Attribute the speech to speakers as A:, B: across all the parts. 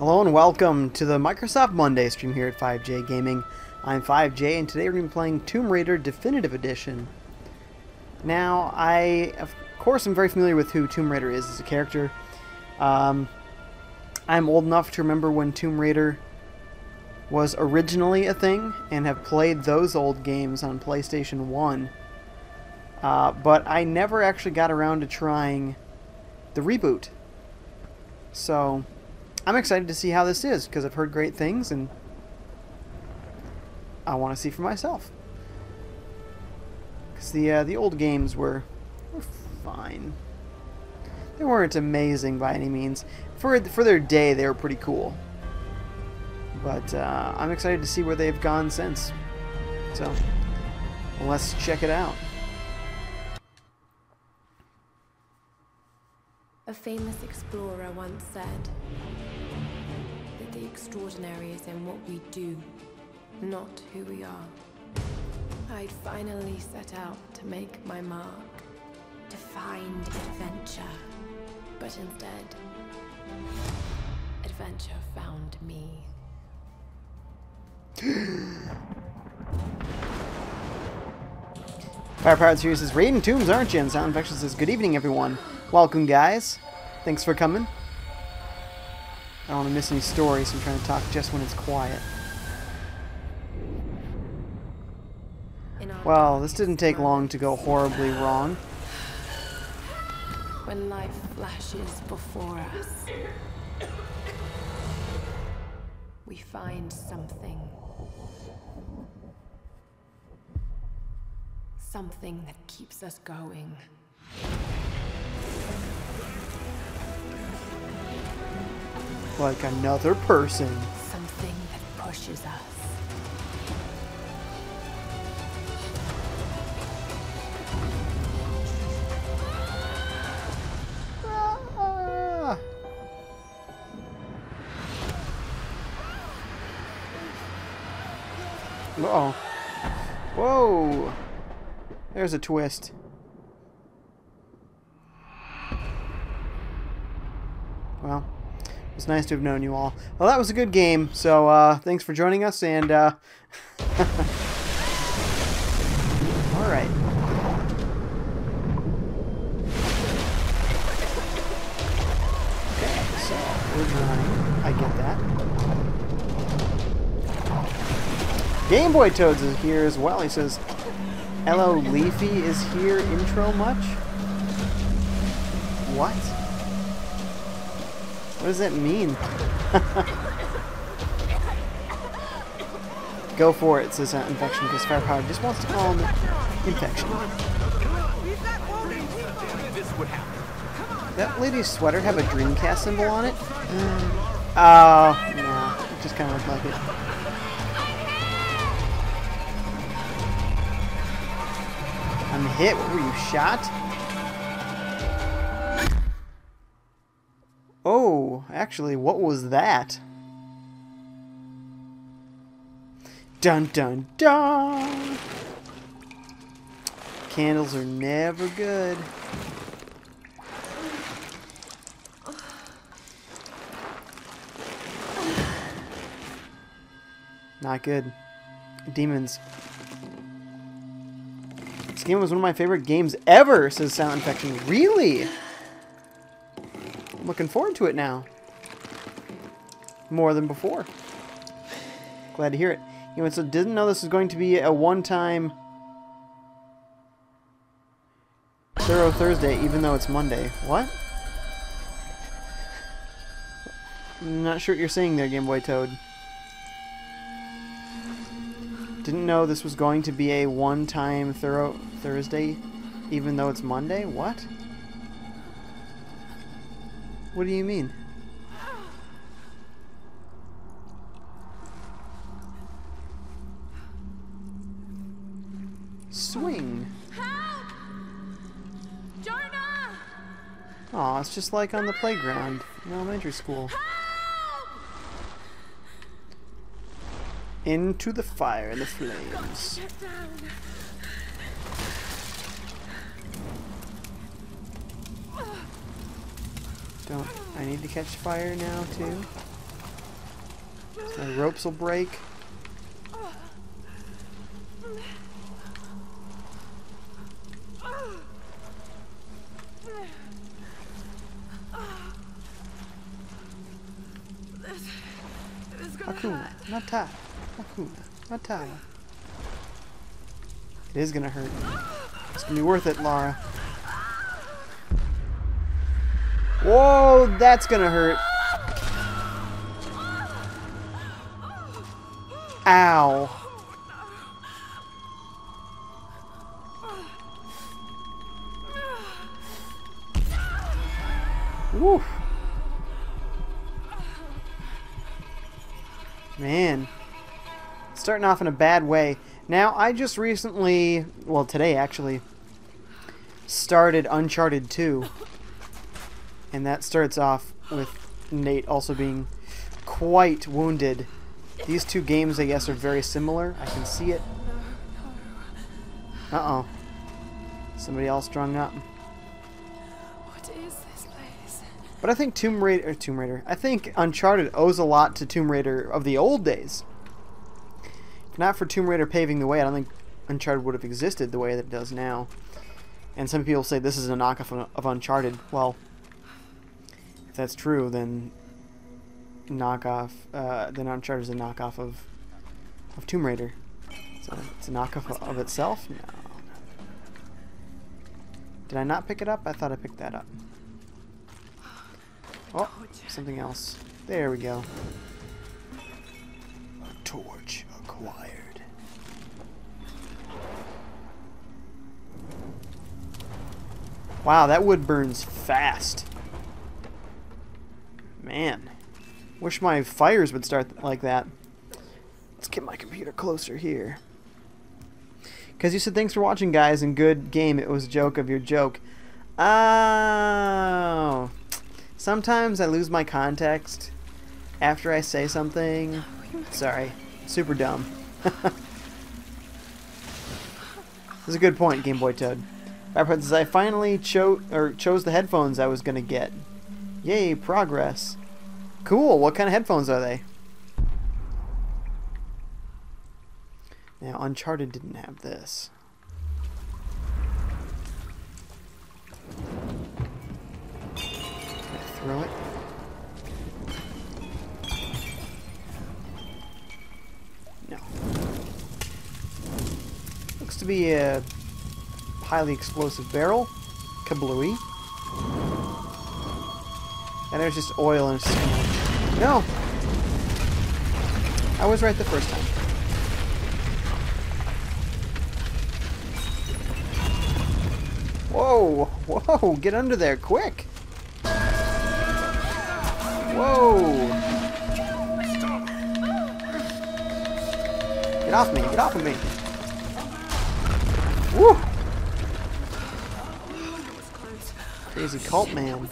A: Hello and welcome to the Microsoft Monday stream here at FiveJay Gaming. I'm FiveJay and today we're going to be playing Tomb Raider Definitive Edition. Now, I, of course, am very familiar with who Tomb Raider is as a character. Um, I'm old enough to remember when Tomb Raider was originally a thing and have played those old games on PlayStation 1. Uh, but I never actually got around to trying the reboot. So, I'm excited to see how this is because I've heard great things and I want to see for myself. Because the uh, the old games were were fine. They weren't amazing by any means. For for their day, they were pretty cool. But uh, I'm excited to see where they've gone since. So let's check it out.
B: A famous explorer once said that the extraordinary is in what we do, not who we are. I'd finally set out to make my mark, to find adventure. But instead, adventure found me.
A: Fire Pirate Series says, Raiding Tombs, aren't you? And Sound Infection says, Good evening, everyone. Welcome, guys. Thanks for coming. I don't want to miss any stories, so I'm trying to talk just when it's quiet. Well, this didn't take long to go horribly wrong.
B: When life flashes before us, we find something. Something that keeps us going.
A: Like another person.
B: Something that pushes us.
A: Ah. Uh-oh. Whoa. There's a twist. Nice to have known you all. Well, that was a good game, so uh, thanks for joining us, and uh, all right. Okay, so we're running. I get that. Game Boy Toads is here as well. He says, "Hello, Leafy is here. Intro much? What? What does that mean?" Go for it, says uh, Infection, because Firepower just wants to call him Infection. That lady's sweater have a Dreamcast symbol on it? Oh, no. It just kind of looked like it. I'm hit. Were you, shot? Actually, what was that? Dun dun dun! Candles are never good. Not good. Demons. This game was one of my favorite games ever, says Sound Infection. Really? I'm looking forward to it now. More than before. Glad to hear it. You know, so didn't know this was going to be a one-time Thorough Thursday, even though it's Monday. What? I'm not sure what you're saying there, Game Boy Toad. Didn't know this was going to be a one-time Thorough Thursday, even though it's Monday? What? What do you mean? Swing.
B: Jonah!
A: Aw, it's just like on the playground in elementary school. Into the fire and the flames. Don't I need to catch fire now too? My ropes will break. Hakuna Matata. Hakuna Matata. It is gonna hurt. It's gonna be worth it, Lara. Whoa, that's gonna hurt. Ow. Starting off in a bad way. Now, I just recently, well, today actually, started Uncharted 2. And that starts off with Nate also being quite wounded. These two games, I guess, are very similar. I can see it. Uh-oh. Somebody else strung up.
B: What is this place?
A: But I think Tomb Raider, Tomb Raider, I think Uncharted owes a lot to Tomb Raider of the old days. Not for Tomb Raider paving the way, I don't think Uncharted would have existed the way that it does now. And some people say this is a knockoff of- of Uncharted. Well, if that's true, then knockoff, uh, then Uncharted is a knockoff of of Tomb Raider. So it's a knockoff of itself. No. Did I not pick it up? I thought I picked that up. Oh, something else. There we go. A torch Wow, that wood burns fast. Man. Wish my fires would start like that. Let's get my computer closer here. Because you said thanks for watching, guys, and good game. It was a joke of your joke. Oh. Sometimes I lose my context after I say something. Sorry. Super dumb. That's a good point, Game Boy Toad. Rapid says, I finally cho or chose the headphones I was going to get. Yay, progress. Cool. What kind of headphones are they? Now, Uncharted didn't have this. Throw it? To be a highly explosive barrel. Kablooey. And there's just oil and it's. No! I was right the first time. Whoa! Whoa! Get under there, quick! Whoa! Get off me! Get off of me! Woo! Crazy cult man.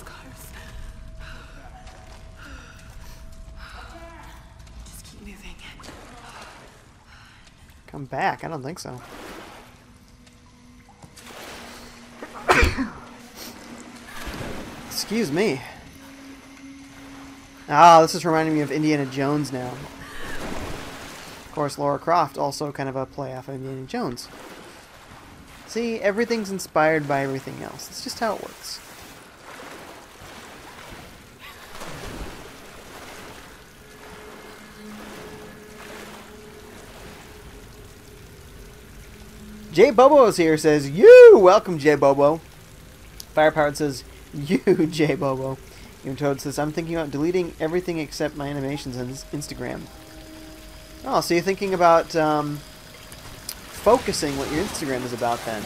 B: Just keep moving.
A: Come back? I don't think so. Excuse me. Ah, this is reminding me of Indiana Jones now. Of course, Laura Croft also kind of a play off of Indiana Jones. See, everything's inspired by everything else. It's just how it works. Jay Bobo's here says, You! Welcome, Jay Bobo. Firepower says, You, Jay Bobo. Even Toad says, I'm thinking about deleting everything except my animations on Instagram. Oh, so you're thinking about um, focusing what your Instagram is about then.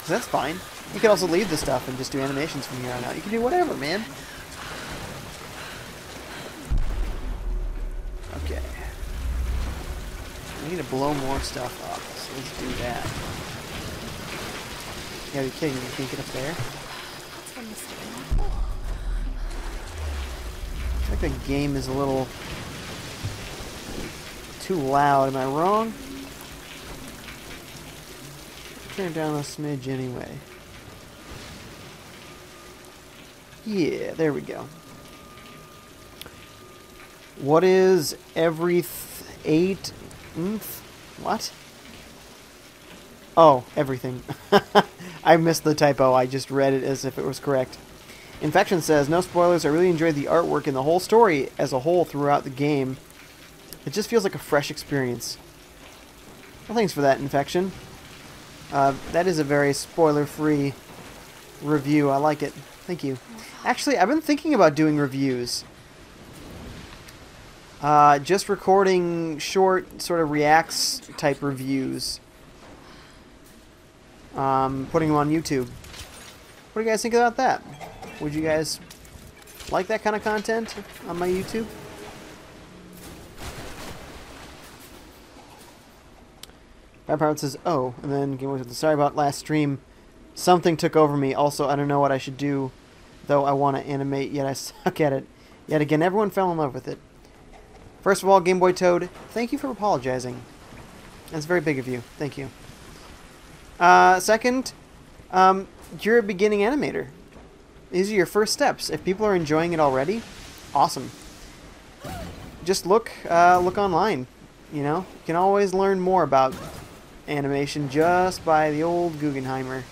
A: 'Cause that's fine. You can also leave the stuff and just do animations from here on out. You can do whatever, man. Okay. We need to blow more stuff up, so let's do that. You gotta be kidding me, you can't get up there? I think the game is a little too loud, am I wrong? Turn down a smidge anyway. Yeah, there we go. What is every eight? What? Oh, everything. I missed the typo. I just read it as if it was correct. Infection says, no spoilers, I really enjoyed the artwork and the whole story as a whole throughout the game. It just feels like a fresh experience. Well, thanks for that, Infection. Uh, that is a very spoiler-free review. I like it. Thank you. Actually, I've been thinking about doing reviews. Uh, just recording short, sort of reacts type reviews. Um, putting them on YouTube. What do you guys think about that? Would you guys like that kind of content on my YouTube? Bad says, oh, and then Game Boy says, sorry about last stream. Something took over me. Also, I don't know what I should do, though I want to animate, yet I suck at it. Yet again, everyone fell in love with it. First of all, Game Boy Toad, thank you for apologizing. That's very big of you. Thank you. Uh, second, um, you're a beginning animator. These are your first steps. If people are enjoying it already, awesome. Just look, uh, look online. You know, you can always learn more about animation just by the old Guggenheimer.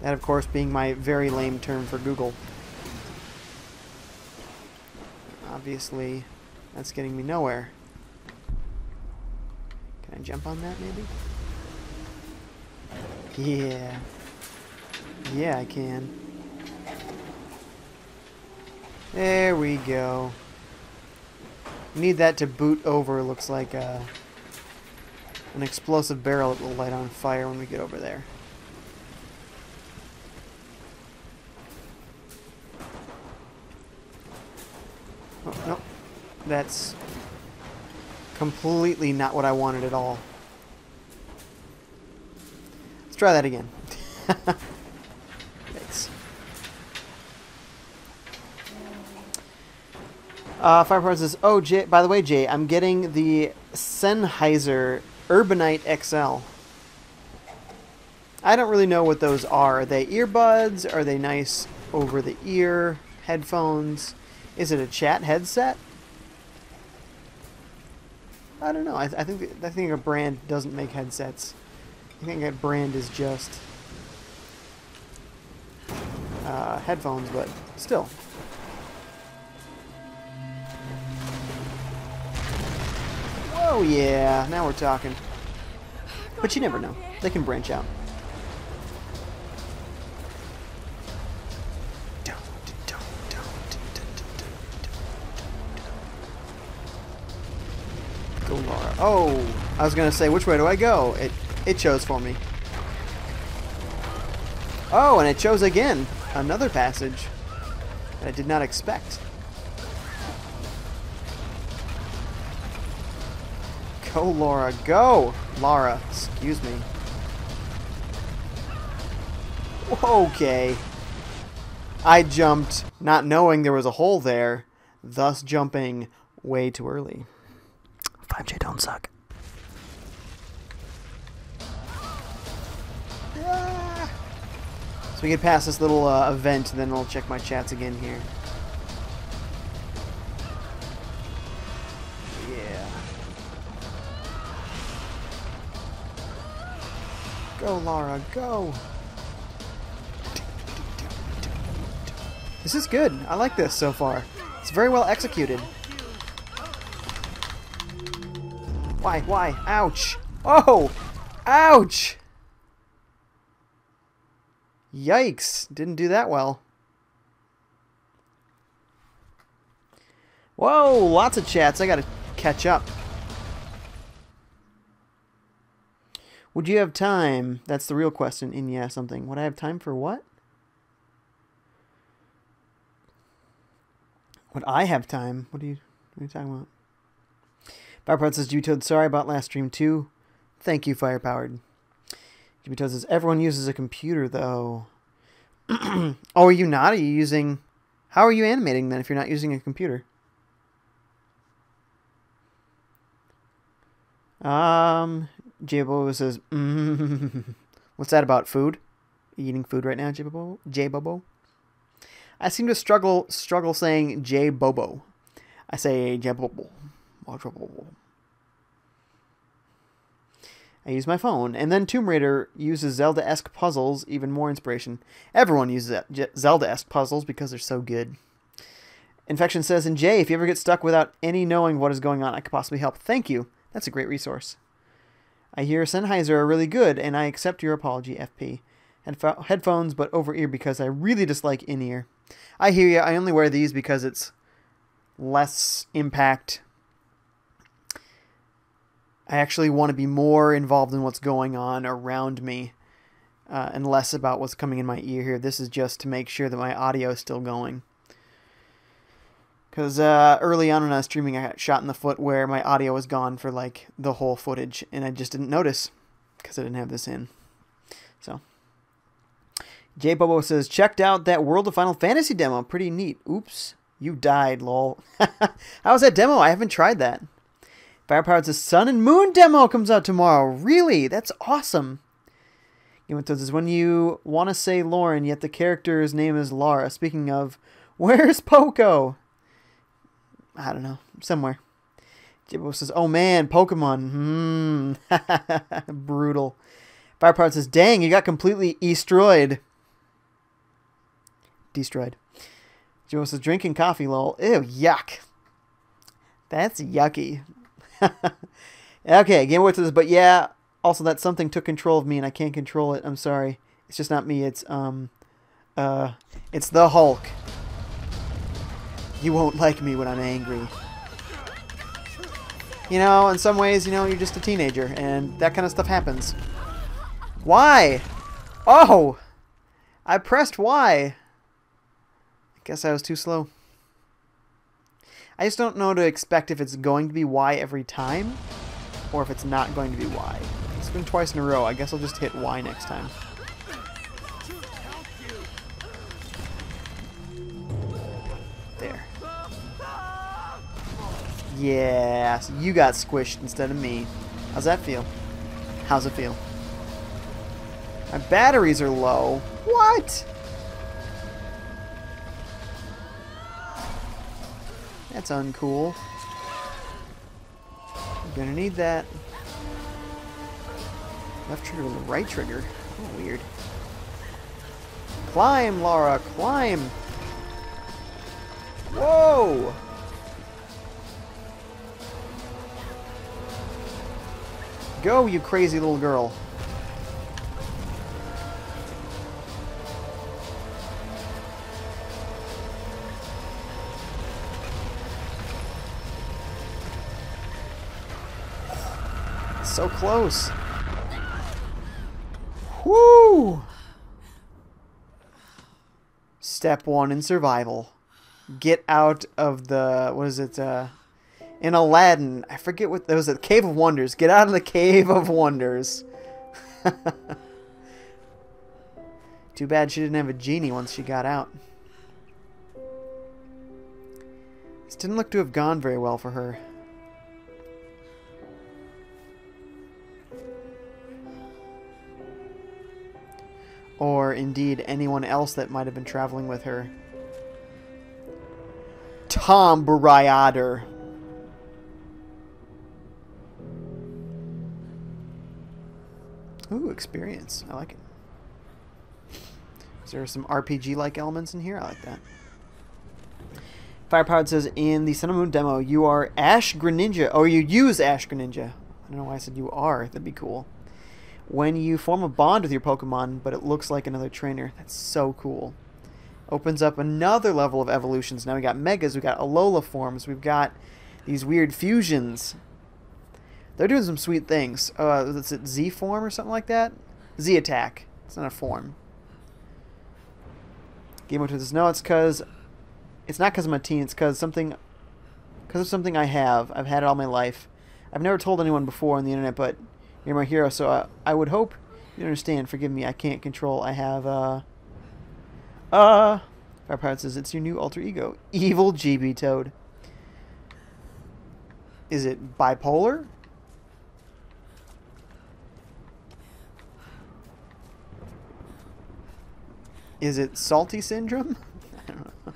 A: That, of course, being my very lame term for Google. Obviously, that's getting me nowhere. Can I jump on that, maybe? Yeah. Yeah, I can. There we go. Need that to boot over, looks like uh, an explosive barrel that will light on fire when we get over there. Oh, no. That's completely not what I wanted at all. Let's try that again. Thanks. Uh, says, oh, Jay, by the way, Jay, I'm getting the Sennheiser Urbanite XL. I don't really know what those are. Are they earbuds? Are they nice over the ear headphones? Is it a chat headset? I don't know. I, I think I think a brand doesn't make headsets. I think a brand is just uh, headphones, but still. Whoa, yeah. Now we're talking. But you never know. They can branch out. Go. Oh, I was gonna say, which way do I go? It it chose for me. Oh, and it chose again. Another passage that I did not expect. Go, Laura, go! Laura, excuse me. Okay. I jumped not knowing there was a hole there, thus jumping way too early. FiveJay don't suck. Ah. So we get past this little uh, event, then I'll check my chats again here. Go, Lara, go! This is good. I like this so far. It's very well executed. Why? Why? Ouch! Oh! Ouch! Yikes! Didn't do that well. Whoa! Lots of chats. I gotta catch up. Would you have time? That's the real question in yeah something. Would I have time for what? Would I have time? What are you, what are you talking about? Firepowered says, Toad, sorry about last stream too. Thank you, Firepowered. Toad says, everyone uses a computer though. oh, are you not? Are you using... How are you animating then if you're not using a computer? Um, J-Bobo says, mm. what's that about? Food? eating food right now, J-Bobo? J-Bobo? I seem to struggle struggle saying J Bobo. I say J Bobo. I use my phone, and then Tomb Raider uses Zelda-esque puzzles, even more inspiration. Everyone uses Zelda-esque puzzles because they're so good. Infection says, and Jay, if you ever get stuck without any knowing what is going on, I could possibly help. Thank you. That's a great resource. I hear Sennheiser are really good, and I accept your apology, FP. Headphones, but over ear because I really dislike in ear. I hear you. I only wear these because it's less impact. I actually want to be more involved in what's going on around me uh, and less about what's coming in my ear here. This is just to make sure that my audio is still going. Because uh, early on when I was streaming, I got shot in the foot where my audio was gone for like the whole footage, and I just didn't notice because I didn't have this in. So, J Bobo says, checked out that World of Final Fantasy demo. Pretty neat. Oops, you died, lol. How was that demo? I haven't tried that. Firepower says, Sun and Moon demo comes out tomorrow. Really? That's awesome. Game of is when you want to say Lauren, yet the character's name is Lara. Speaking of, where's Poco? I don't know, somewhere. Jibbo says, "Oh man, Pokemon, hmm, brutal." Firepart says, "Dang, you got completely destroyed." Destroyed. Jibbo says, "Drinking coffee, lol." Ew, yuck. That's yucky. okay, Game Boy this, but yeah. Also, that something took control of me, and I can't control it. I'm sorry. It's just not me. It's um, uh, it's the Hulk. You won't like me when I'm angry. You know, in some ways, you know, you're just a teenager, and that kind of stuff happens. Why? Oh! I pressed Y. I guess I was too slow. I just don't know to expect if it's going to be Y every time, or if it's not going to be Y. It's been twice in a row. I guess I'll just hit Y next time. Yeah, so you got squished instead of me. How's that feel? How's it feel? My batteries are low. What? That's uncool. I'm gonna need that. Left trigger to the right trigger. Oh, weird. Climb, Laura, climb! Whoa! Go, you crazy little girl. So close. Whoo! Step one in survival. Get out of the, what is it, uh, in Aladdin. I forget what that was. The Cave of Wonders. Get out of the Cave of Wonders. Too bad she didn't have a genie once she got out. This didn't look to have gone very well for her. Or indeed anyone else that might have been traveling with her. Tom Boyardee. Ooh, experience. I like it. Is there some RPG-like elements in here? I like that. Firepowered says, in the Sun Moon demo, you are Ash Greninja. Or you use Ash Greninja. I don't know why I said you are. That'd be cool. When you form a bond with your Pokemon, but it looks like another trainer. That's so cool. Opens up another level of evolutions. Now we got Megas, we got Alola forms, we've got these weird fusions. They're doing some sweet things. Uh, is it Z form or something like that? Z attack. It's not a form. Game of says no. It's because it's not because I'm a teen. It's because something because of something I have. I've had it all my life. I've never told anyone before on the internet, but you're my hero. So I, I would hope you understand. Forgive me. I can't control. I have uh uh. Fire Pirate says it's your new alter ego, evil GB Toad. Is it bipolar? Is it salty syndrome? I don't know.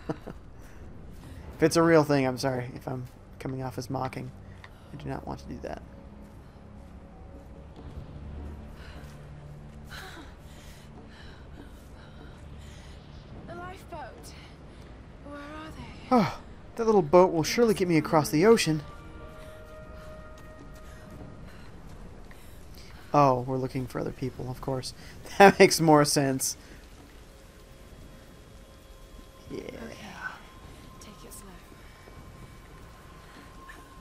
A: If it's a real thing, I'm sorry if I'm coming off as mocking. I do not want to do that.
B: The lifeboat. Where are they?
A: Oh, that little boat will surely get me across the ocean. Oh, we're looking for other people, of course. That makes more sense. Yeah.
B: Take it slow.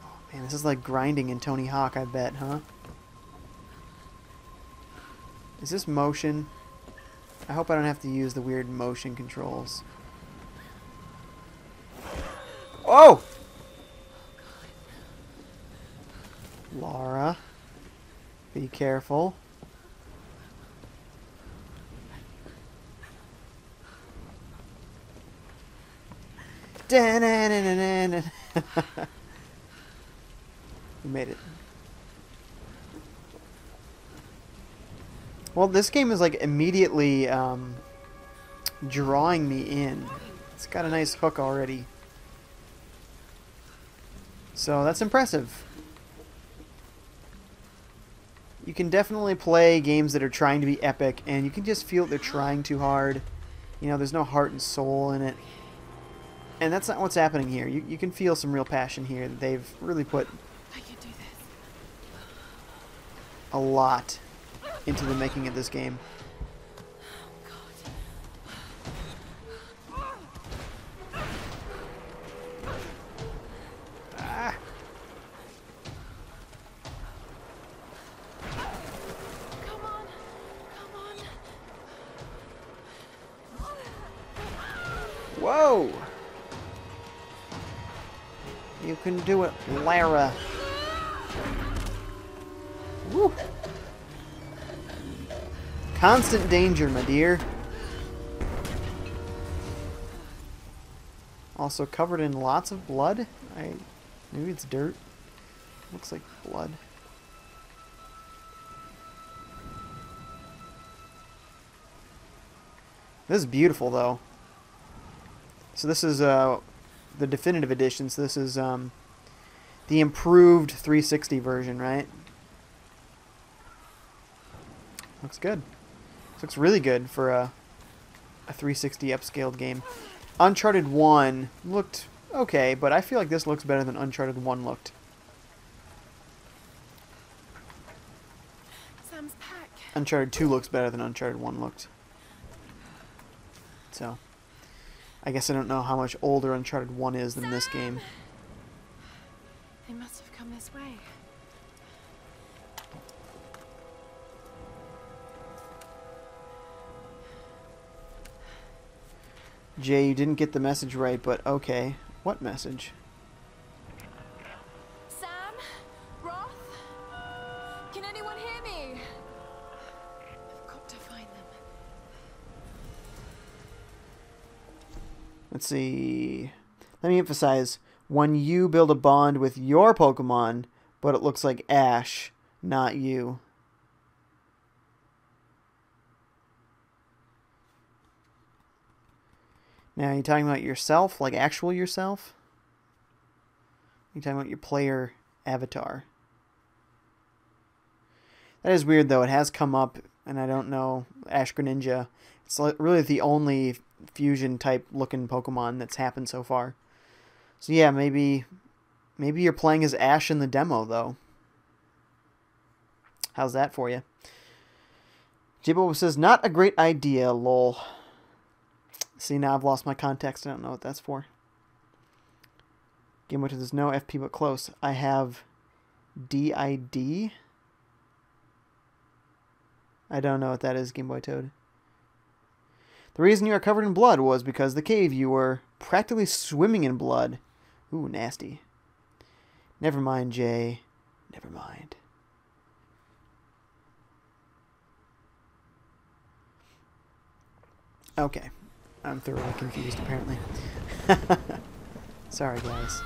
A: Oh, man, this is like grinding in Tony Hawk, I bet, huh? Is this motion? I hope I don't have to use the weird motion controls. Oh! Laura. Be careful. We made it. Well, this game is like immediately um, drawing me in. It's got a nice hook already. So that's impressive. You can definitely play games that are trying to be epic, and you can just feel they're trying too hard. You know, there's no heart and soul in it. And that's not what's happening here. You, you can feel some real passion here. They've really put
B: I can do this.
A: a lot into the making of this game. Ah.
B: Come on. Come on.
A: Whoa! You can do it, Lara. Woo. Constant danger, my dear. Also covered in lots of blood. I maybe it's dirt. Looks like blood. This is beautiful though. So this is uh, the definitive edition. So this is um, the improved 360 version, right? Looks good. This looks really good for a, a 360 upscaled game. Uncharted 1 looked okay, but I feel like this looks better than Uncharted 1 looked.
B: Sam's pack.
A: Uncharted 2 looks better than Uncharted 1 looked. So, I guess I don't know how much older Uncharted 1 is than this game.
B: They must have come this way.
A: Jay, you didn't get the message right, but okay. What message? Let's see. Let me emphasize when you build a bond with your Pokemon, but it looks like Ash, not you. Now, you talking about yourself, like actual yourself? You talking about your player avatar? That is weird, though. It has come up, and I don't know. Ash Greninja. It's really the only fusion type looking Pokemon that's happened so far. So yeah, maybe maybe you're playing as Ash in the demo though. How's that for you? Jibbo says not a great idea, lol. See now I've lost my context. I don't know what that's for. Game Watch says no FP but close. I have DID. I don't know what that is, Game Boy Toad. The reason you are covered in blood was because the cave you were practically swimming in blood. Ooh, nasty. Never mind, Jay. Never mind. Okay. I'm thoroughly confused, apparently. Sorry, guys.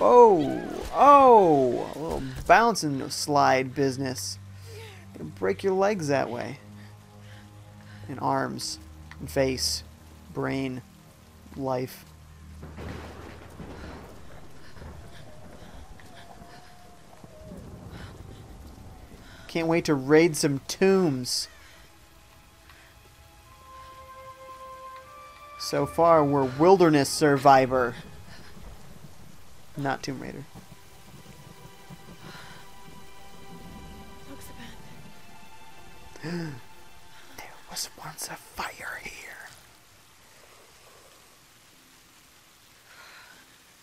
A: Oh! Oh! A little bounce and slide business. Gonna break your legs that way. And arms. Face, Brain. Life. Can't wait to raid some tombs. So far, we're Wilderness Survivor. Not Tomb Raider.
B: Looks abandoned.
A: Was once a fire here.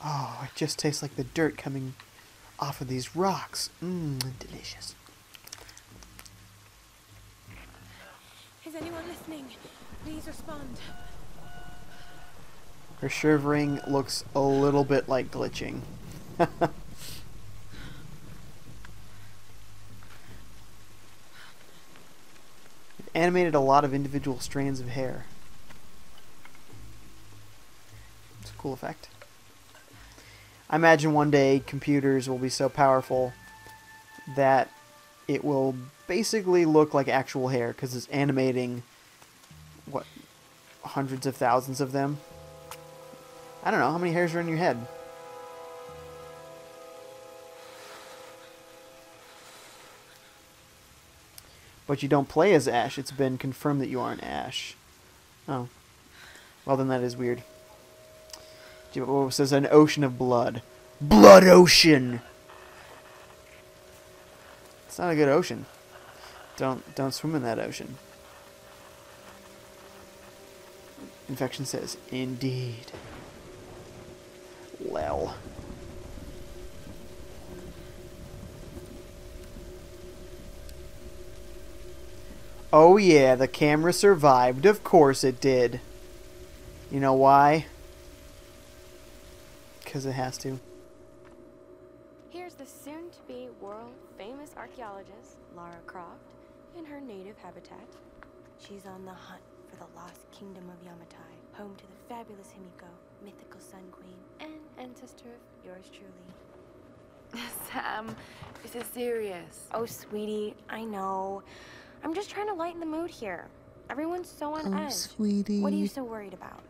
A: Oh, it just tastes like the dirt coming off of these rocks. Mmm, delicious.
B: Is anyone listening? Please respond.
A: Her shivering looks a little bit like glitching. animated a lot of individual strands of hair. It's a cool effect. I imagine one day computers will be so powerful that it will basically look like actual hair because it's animating what hundreds of thousands of them. I don't know how many hairs are in your head. But you don't play as Ash. It's been confirmed that you aren't Ash. Oh. Well, then that is weird. It says an ocean of blood. Blood ocean! It's not a good ocean. Don't don't swim in that ocean. Infection says, indeed. Lel. Oh yeah, the camera survived. Of course it did. You know why? Because it has to.
C: Here's the soon-to-be world-famous archaeologist, Lara Croft, in her native habitat. She's on the hunt for the lost kingdom of Yamatai, home to the fabulous Himiko, mythical Sun Queen, and ancestor of yours truly.
B: Sam, this is serious.
C: Oh, sweetie, I know. I'm just trying to lighten the mood here. Everyone's so on
A: Oh,
C: edge.
A: sweetie.
C: What are you so worried about?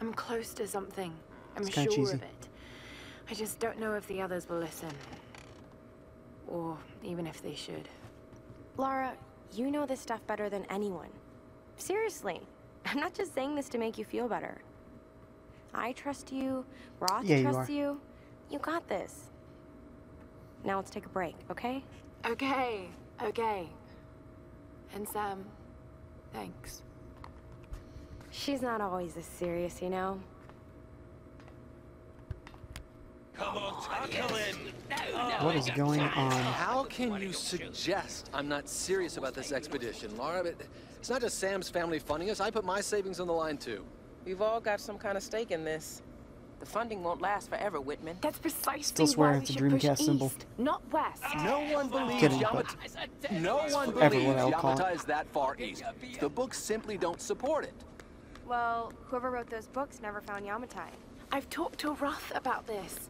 B: I'm close to something. I'm
A: It's
B: sure
A: kinda cheesy.
B: of it. I just don't know if the others will listen. Or even if they should.
C: Lara, you know this stuff better than anyone. Seriously, I'm not just saying this to make you feel better. I trust you, Roth
A: Yeah,
C: trusts
A: are.
C: you. You got this. Now let's take a break, okay?
B: Okay, okay. And Sam, thanks.
C: She's not always this serious, you know?
A: What is going on?
D: How can you suggest I'm not serious about this expedition, Laura? But it's not just Sam's family funding us. I put my savings on the line, too.
E: We've all got some kind of stake in this. The funding won't last forever, Whitman.
B: That's precisely
A: Still swearing
B: why we
A: it's a
B: push
A: Dreamcast symbol.
B: east, not west.
D: No one believes
A: Kidding,
D: Yamatai. No one believes
A: what I'll call it.
D: Yamatai is that far east. The books simply don't support it.
C: Well, whoever wrote those books never found Yamatai.
B: I've talked to Roth about this.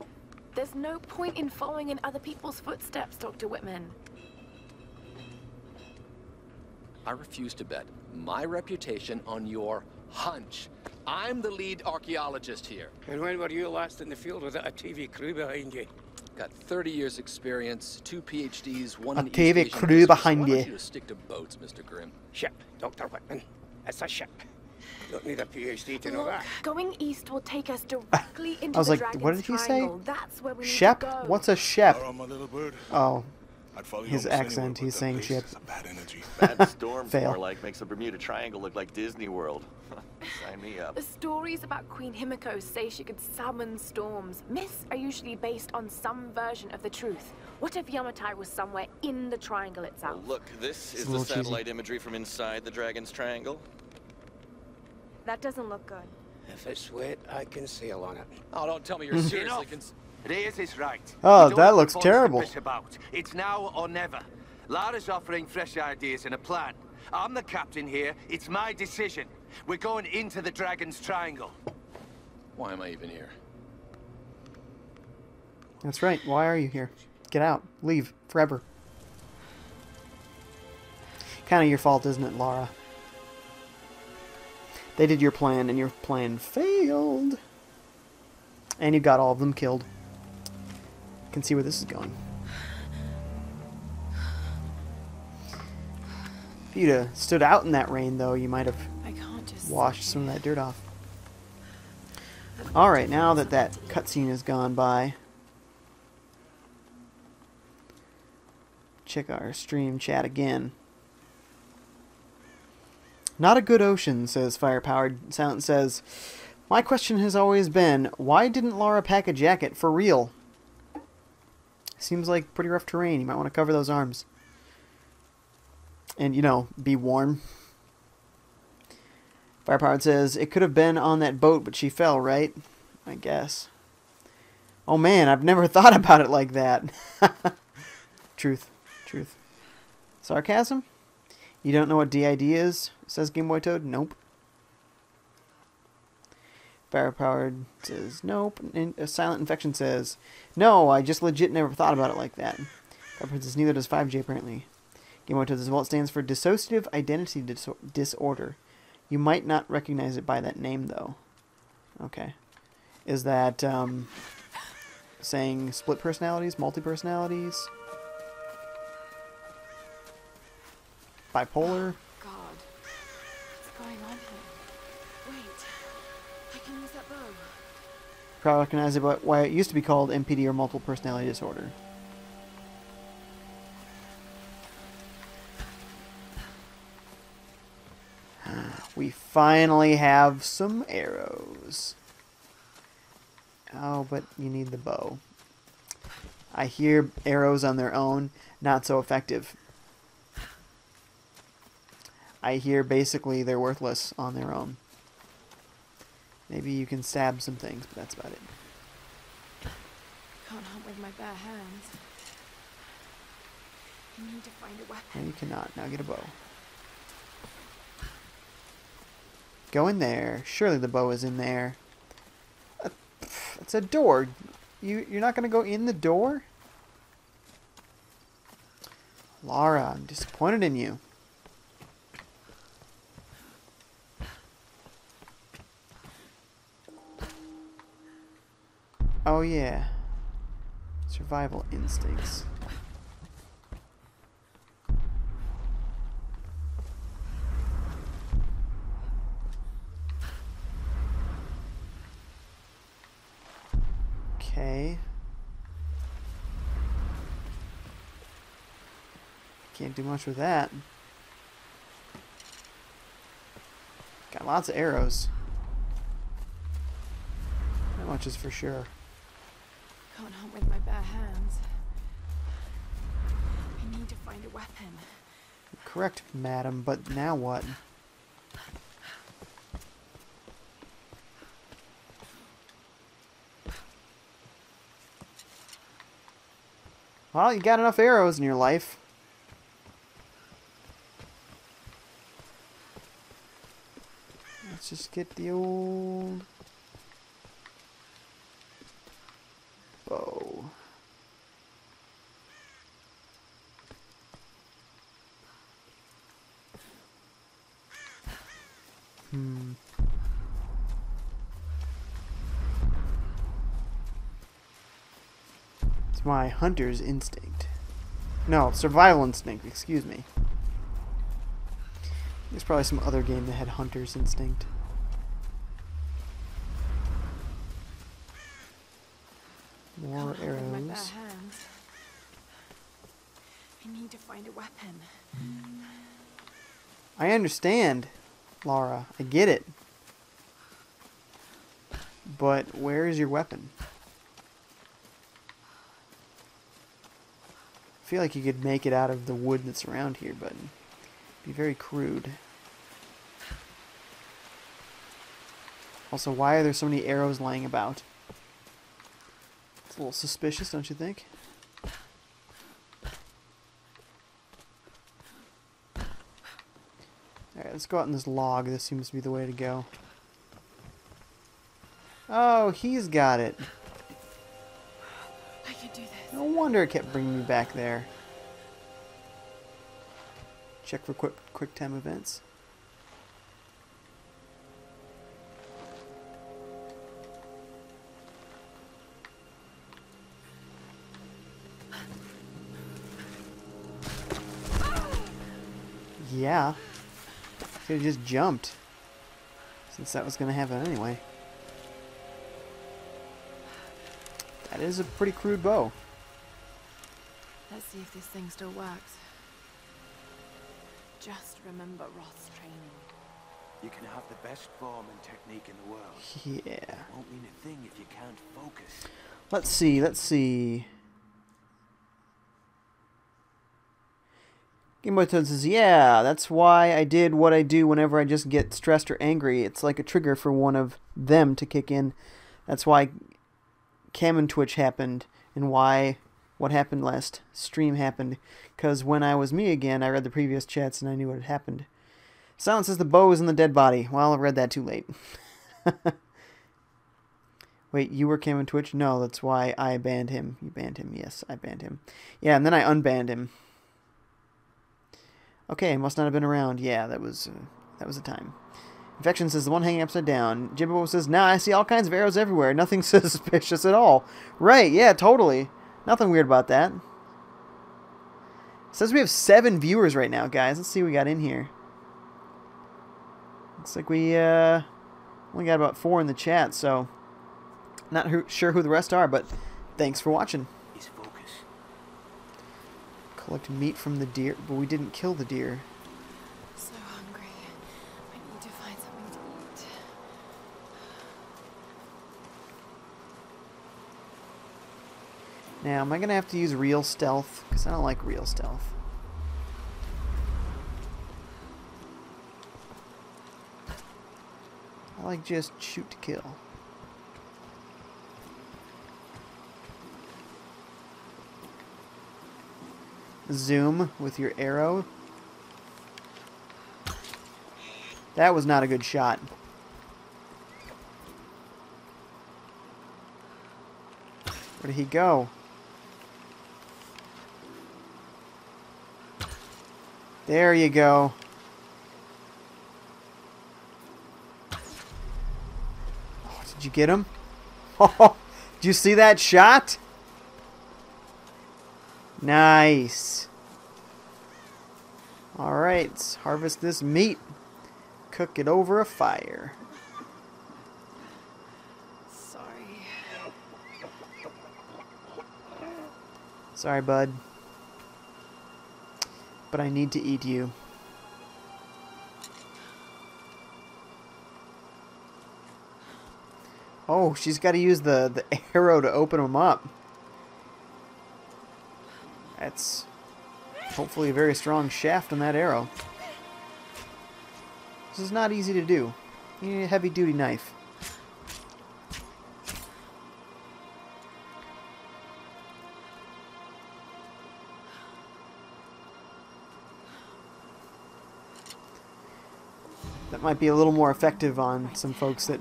B: There's no point in following in other people's footsteps, Dr. Whitman.
D: I refuse to bet my reputation on your hunch. I'm the lead archaeologist here.
F: And when were you last in the field without a TV crew behind you?
D: Got 30 years experience, two PhDs, one
A: A
D: in East
A: TV
D: Asian
A: crew
D: business.
A: behind
D: Why don't
A: you.
D: you stick to boats, Mr. Grim?
F: Ship, Dr. Whitman. It's a ship. Don't need a PhD to know
B: Look,
F: that.
B: going east will take us directly into
A: I was
B: the
A: like, what did he say?
B: Triangle. That's where we need to go.
A: What's a shep?
G: All right, my little bird.
A: Oh,
G: I'd follow you
A: His accent, he's saying
G: place
A: ship.
G: bad energy.
H: Bad storms
A: Fail.
H: more like makes the Bermuda Triangle look like Disney World. Sign me up.
B: The stories about Queen Himiko say she could summon storms. Myths are usually based on some version of the truth. What if Yamatai was somewhere in the triangle itself?
H: Look, this
A: It's
H: is the
A: little cheesy.
H: satellite imagery from inside the Dragon's Triangle.
C: That doesn't look good.
F: If it's wet, I can sail on it.
D: Oh, don't tell me you're mm. seriously
I: Enough. Reyes is right.
A: Oh, that looks
I: the funds to
A: terrible.
I: About. It's now or never. Lara's offering fresh ideas and a plan. I'm the captain here. It's my decision. We're going into the Dragon's Triangle.
D: Why am I even here?
A: that's right. Why are you here? Get out. Leave. Forever. Kind of your fault, isn't it, Lara? They did your plan, and your plan failed. And you got all of them killed. can see where this is going. If you'd have stood out in that rain, though, you might have Washed some of that dirt off. Alright, now that that cutscene has gone by, check our stream chat again. Not a good ocean, says Firepowered. Silent says, My question has always been, why didn't Laura pack a jacket for real? Seems like pretty rough terrain. You might want to cover those arms. And, you know, be warm. Firepowered says, It could have been on that boat, but she fell, right? I guess. Oh man, I've never thought about it like that. truth. Truth. Sarcasm? You don't know what DID is? Says Game Boy Toad. Nope. Firepower says nope. Silent Infection says no. I just legit never thought about it like that. Firepowered says neither does 5J apparently. Game Boy Toad says well, it stands for Dissociative Identity Dis- Disorder. You might not recognize it by that name though. Okay. Is that um, saying split personalities, multi personalities, bipolar?
B: God. What's going on here? Wait. I can use that bow.
A: Probably recognize it by why it used to be called MPD or multiple personality disorder. We finally have some arrows. Oh, but you need the bow. I hear arrows on their own not so effective. I hear basically they're worthless on their own. Maybe you can stab some things, but that's about it.
B: Can't hunt with my bare hands. I need to find a weapon.
A: No, you cannot. Now get a bow. Go in there. Surely the bow is in there. Uh, It's a door. You you're not gonna go in the door? Lara, I'm disappointed in you. Oh yeah. Survival instincts. Okay. Can't do much with that. Got lots of arrows. That much is for sure.
B: Can't hunt with my bare hands. I need to find a weapon.
A: Correct, madam, but now what? Well, you got enough arrows in your life. Let's just get the old bow. Hmm. It's my hunter's instinct. No, survival instinct, excuse me. There's probably some other game that had hunter's instinct. More
B: Can't hunt with my bare
A: arrows.
B: I need to find a weapon.
A: I understand, Laura. I get it. But where is your weapon? Feel like you could make it out of the wood that's around here, but be very crude. Also, why are there so many arrows lying about? It's a little suspicious, don't you think? Alright, let's go out in this log. This seems to be the way to go. Oh, he's got it. No wonder it kept bringing me back there. Check for quick quick time events. Yeah. Could have just jumped. Since that was going to happen anyway. That is a pretty crude bow.
B: Let's see if this thing still works. Just remember Roth's training.
F: You can have the best form and technique in the world.
A: Yeah.
F: It won't mean a thing if you can't focus.
A: Let's see, let's see. Game Boy Toad says, Yeah, that's why I did what I do whenever I just get stressed or angry. It's like a trigger for one of them to kick in. That's why Cam and Twitch happened, and why what happened last stream happened. Because when I was me again, I read the previous chats and I knew what had happened. Silence says the bow is in the dead body. Well, I read that too late. Wait, you were Cam and Twitch? No, that's why I banned him. You banned him. Yes, I banned him. Yeah, and then I unbanned him. Okay, must not have been around. Yeah, that was uh, that was a time. Infection says the one hanging upside down. Jimbo says, "Nah, I see all kinds of arrows everywhere. Nothing suspicious at all." Right? Yeah, totally. Nothing weird about that. says we have seven viewers right now, guys. Let's see what we got in here. Looks like we uh, only got about four in the chat, so not who, sure who the rest are, but thanks for watching. Collect meat from the deer, but we didn't kill the deer.
B: So hungry. I need to find something to eat.
A: Now, am I going to have to use real stealth? Because I don't like real stealth. I like just shoot to kill. Zoom with your arrow. That was not a good shot. Where did he go? There you go. Oh, did you get him? Oh, did you see that shot? Nice. Alright, let's harvest this meat. Cook it over a fire.
B: Sorry.
A: Sorry, bud. But I need to eat you. Oh, she's got to use the, the arrow to open them up. That's hopefully a very strong shaft on that arrow. This is not easy to do. You need a heavy duty knife. Might be a little more effective on some folks that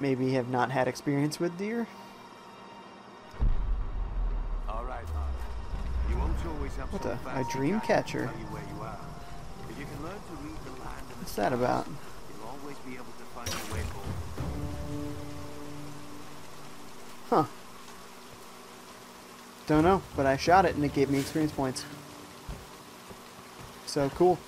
A: maybe have not had experience with deer.
F: All right, You won't always have
A: What
F: some
A: a- dream catcher.
F: tell you where you are. If you can learn to read the land and the
A: What's that about?
F: You'll always be able to find your way home.
A: Huh. Don't know, but I shot it and it gave me experience points. So cool.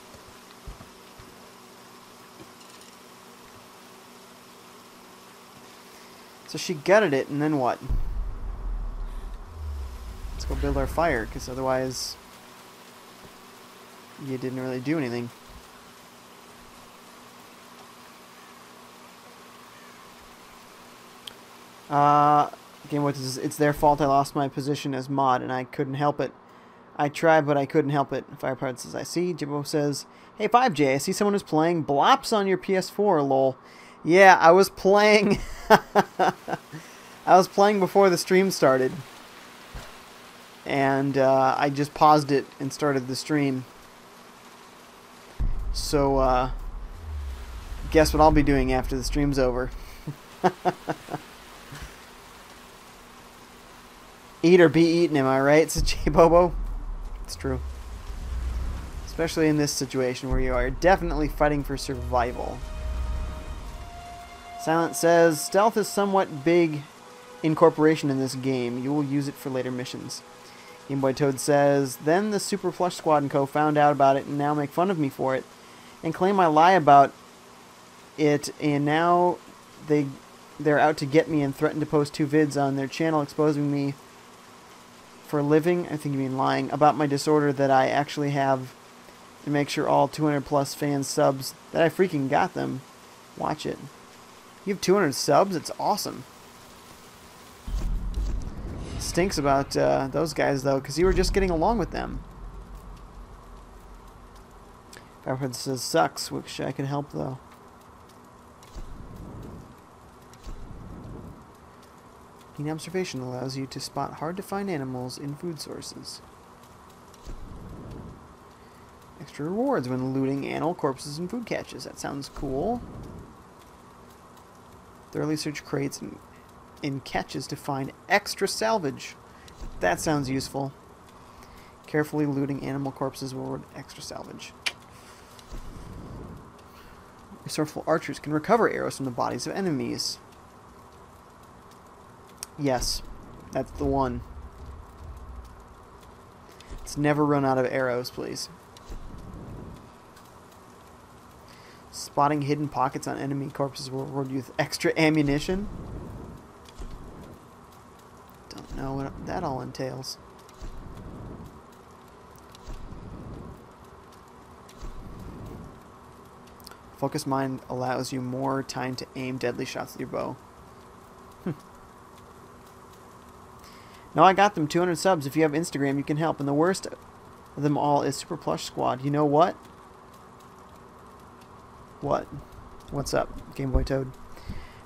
A: So she gutted it, and then what? Let's go build our fire, because otherwise you didn't really do anything. Uh, Game Boy it's their fault I lost my position as mod, and I couldn't help it. I tried, but I couldn't help it. Firepart says, I see. Jimbo says, Hey, 5J, I see someone is playing Blops on your PS4, lol. Yeah, I was playing... I was playing before the stream started. And uh, I just paused it and started the stream. So, uh, guess what I'll be doing after the stream's over. Eat or be eaten, am I right? Says J Bobo. It's true. Especially in this situation where you are definitely fighting for survival. Silent says stealth is somewhat big incorporation in this game. You will use it for later missions. Game Boy Toad says, Then the Super Plush Squad and Co. found out about it and now make fun of me for it and claim I lie about it and now they they're out to get me and threaten to post two vids on their channel exposing me for living, I think you mean lying, about my disorder that I actually have and make sure all 200 plus fans subs that I freaking got them watch it. You have 200 subs? It's awesome. Stinks about uh, those guys though, because you were just getting along with them. Firehead says sucks, which I can help though. Keen observation allows you to spot hard to find animals in food sources. Extra rewards when looting animal corpses and food catches. That sounds cool. Thoroughly search crates and in catches to find extra salvage. That sounds useful. Carefully looting animal corpses will reward extra salvage. Resourceful archers can recover arrows from the bodies of enemies. Yes, that's the one. Let's never run out of arrows, please. Spotting hidden pockets on enemy corpses will reward you with extra ammunition. Don't know what that all entails. Focus Mind allows you more time to aim deadly shots with your bow. Hm. Now I got them 200 subs. If you have Instagram, you can help. And the worst of them all is Super Plush Squad. You know what? What? What's up, Game Boy Toad?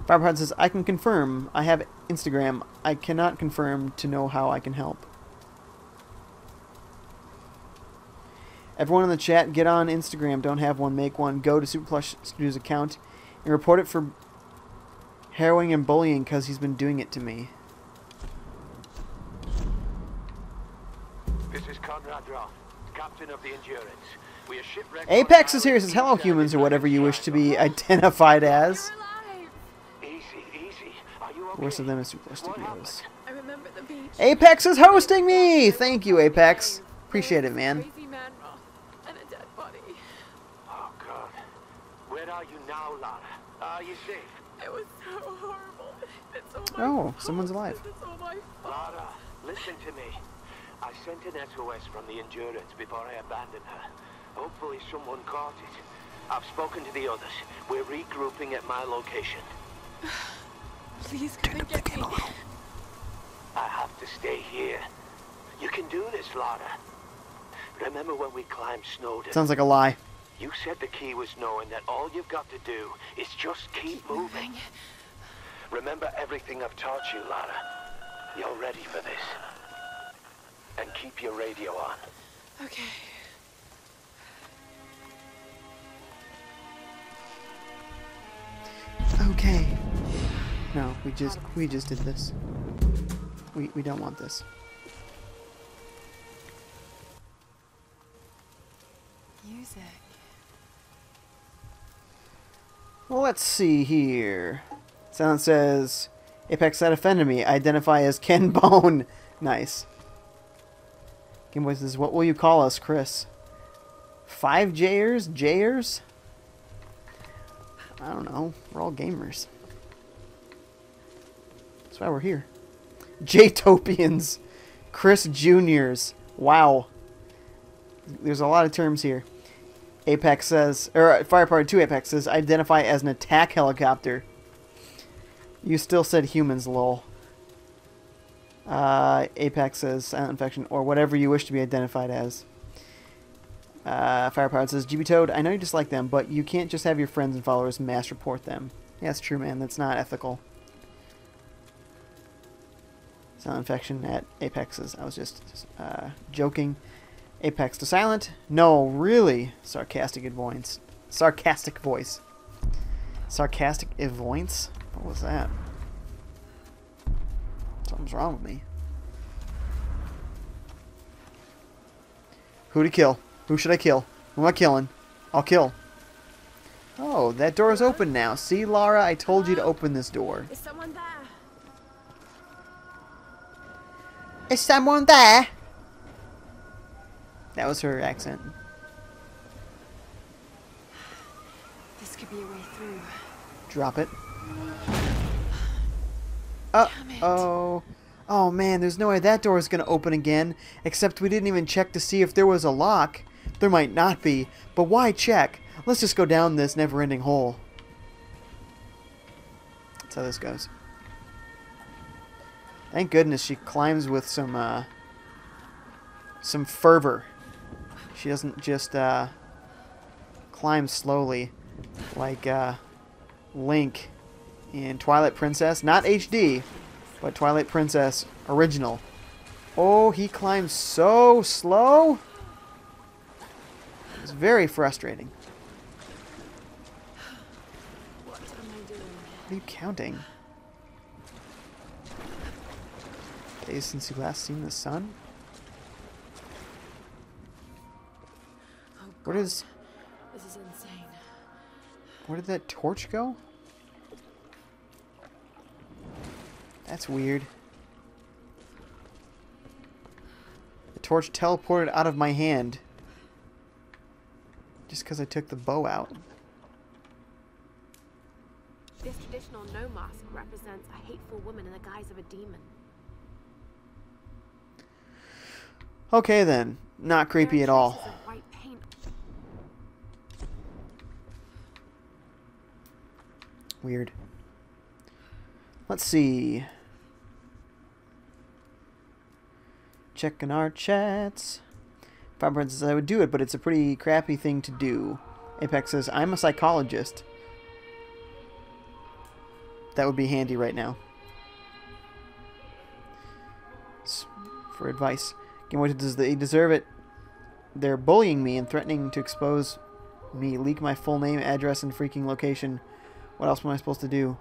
A: Fireprod says, I can confirm. I have Instagram. I cannot confirm to know how I can help. Everyone in the chat, get on Instagram. Don't have one, make one. Go to Super Plush Studios account and report it for harrowing and bullying because he's been doing it to me.
I: This is Conrad Roth, captain of the Endurance. We are shipwrecked on
A: Apex is here. Says, hello, humans, or whatever you wish to be identified as.
C: alive!
I: Easy, easy. Are okay?
A: Worst of them is Super Plush
I: What
A: Studios.
C: I remember the beach.
A: Apex is hosting me! Thank you, Apex. Appreciate it, man.
C: Crazy man Roth and a dead body.
I: Oh, God. Where are you now, Lara? Are you safe?
C: It was so horrible. It's all my
A: Oh, someone's alive.
C: It's all my fault.
I: Lara, listen to me. I sent an SOS from the Endurance before I abandoned her. Hopefully someone caught it. I've spoken to the others. We're regrouping at my location.
C: Please come and get me.
I: I have to stay here. You can do this, Lara. Remember when we climbed Snowdon?
A: Sounds like a lie.
I: You said the key was knowing that all you've got to do is just keep moving. Remember everything I've taught you, Lara. You're ready for this. And keep your radio on.
C: Okay.
A: Okay. No, we just we just did this. We we don't want this.
C: Music.
A: Well, let's see here. Sound says, Apex that offended me. Identify as Ken Bone. nice. Game Boy says, what will you call us, Chris? Five Jers? Jers? I don't know. We're all gamers. That's why we're here. J-Topians. Chris Juniors. Wow. There's a lot of terms here. Apex says, or Fire Party 2 Apex says, identify as an attack helicopter. You still said humans, lol. Uh, Apex says, silent infection, or whatever you wish to be identified as. Uh, Firepower says, GB Toad, I know you dislike them, but you can't just have your friends and followers mass report them. Yeah, that's true, man. That's not ethical. Silent infection at Apex's. I was just uh, joking. Apex to silent? No, really? Sarcastic voice. Sarcastic voice. Sarcastic voice? What was that? Something's wrong with me. Who to kill? Who should I kill? Who am I killing? I'll kill. Oh, that door is open now. See, Lara, I told you to open this door.
C: Is someone there?
A: Is someone there? That was her accent.
C: This could be a way through.
A: Drop it. Uh oh. Oh man, there's no way that door is gonna open again. Except we didn't even check to see if there was a lock. There might not be, but why check? Let's just go down this never-ending hole. That's how this goes. Thank goodness she climbs with some, uh, some fervor. She doesn't just, uh, climb slowly like, uh, Link in Twilight Princess. Not HD, but Twilight Princess original. Oh, he climbs so slow. It's very frustrating.
C: What am I doing?
A: What are you counting? Days since you last seen the sun?
C: Oh,
A: Where
C: This is insane.
A: where did that torch go? That's weird. The torch teleported out of my hand. Just because I took the bow out.
G: This traditional Noh mask represents a hateful woman in the guise of a demon.
A: Okay then. Not creepy at all.
G: traces of white paint
A: Weird. Let's see. Checking our chats. Five says, I would do it, but it's a pretty crappy thing to do. Apex says, I'm a psychologist. That would be handy right now. For advice. Does they deserve it? They're bullying me and threatening to expose me, leak my full name, address, and freaking location. What else am I supposed to do?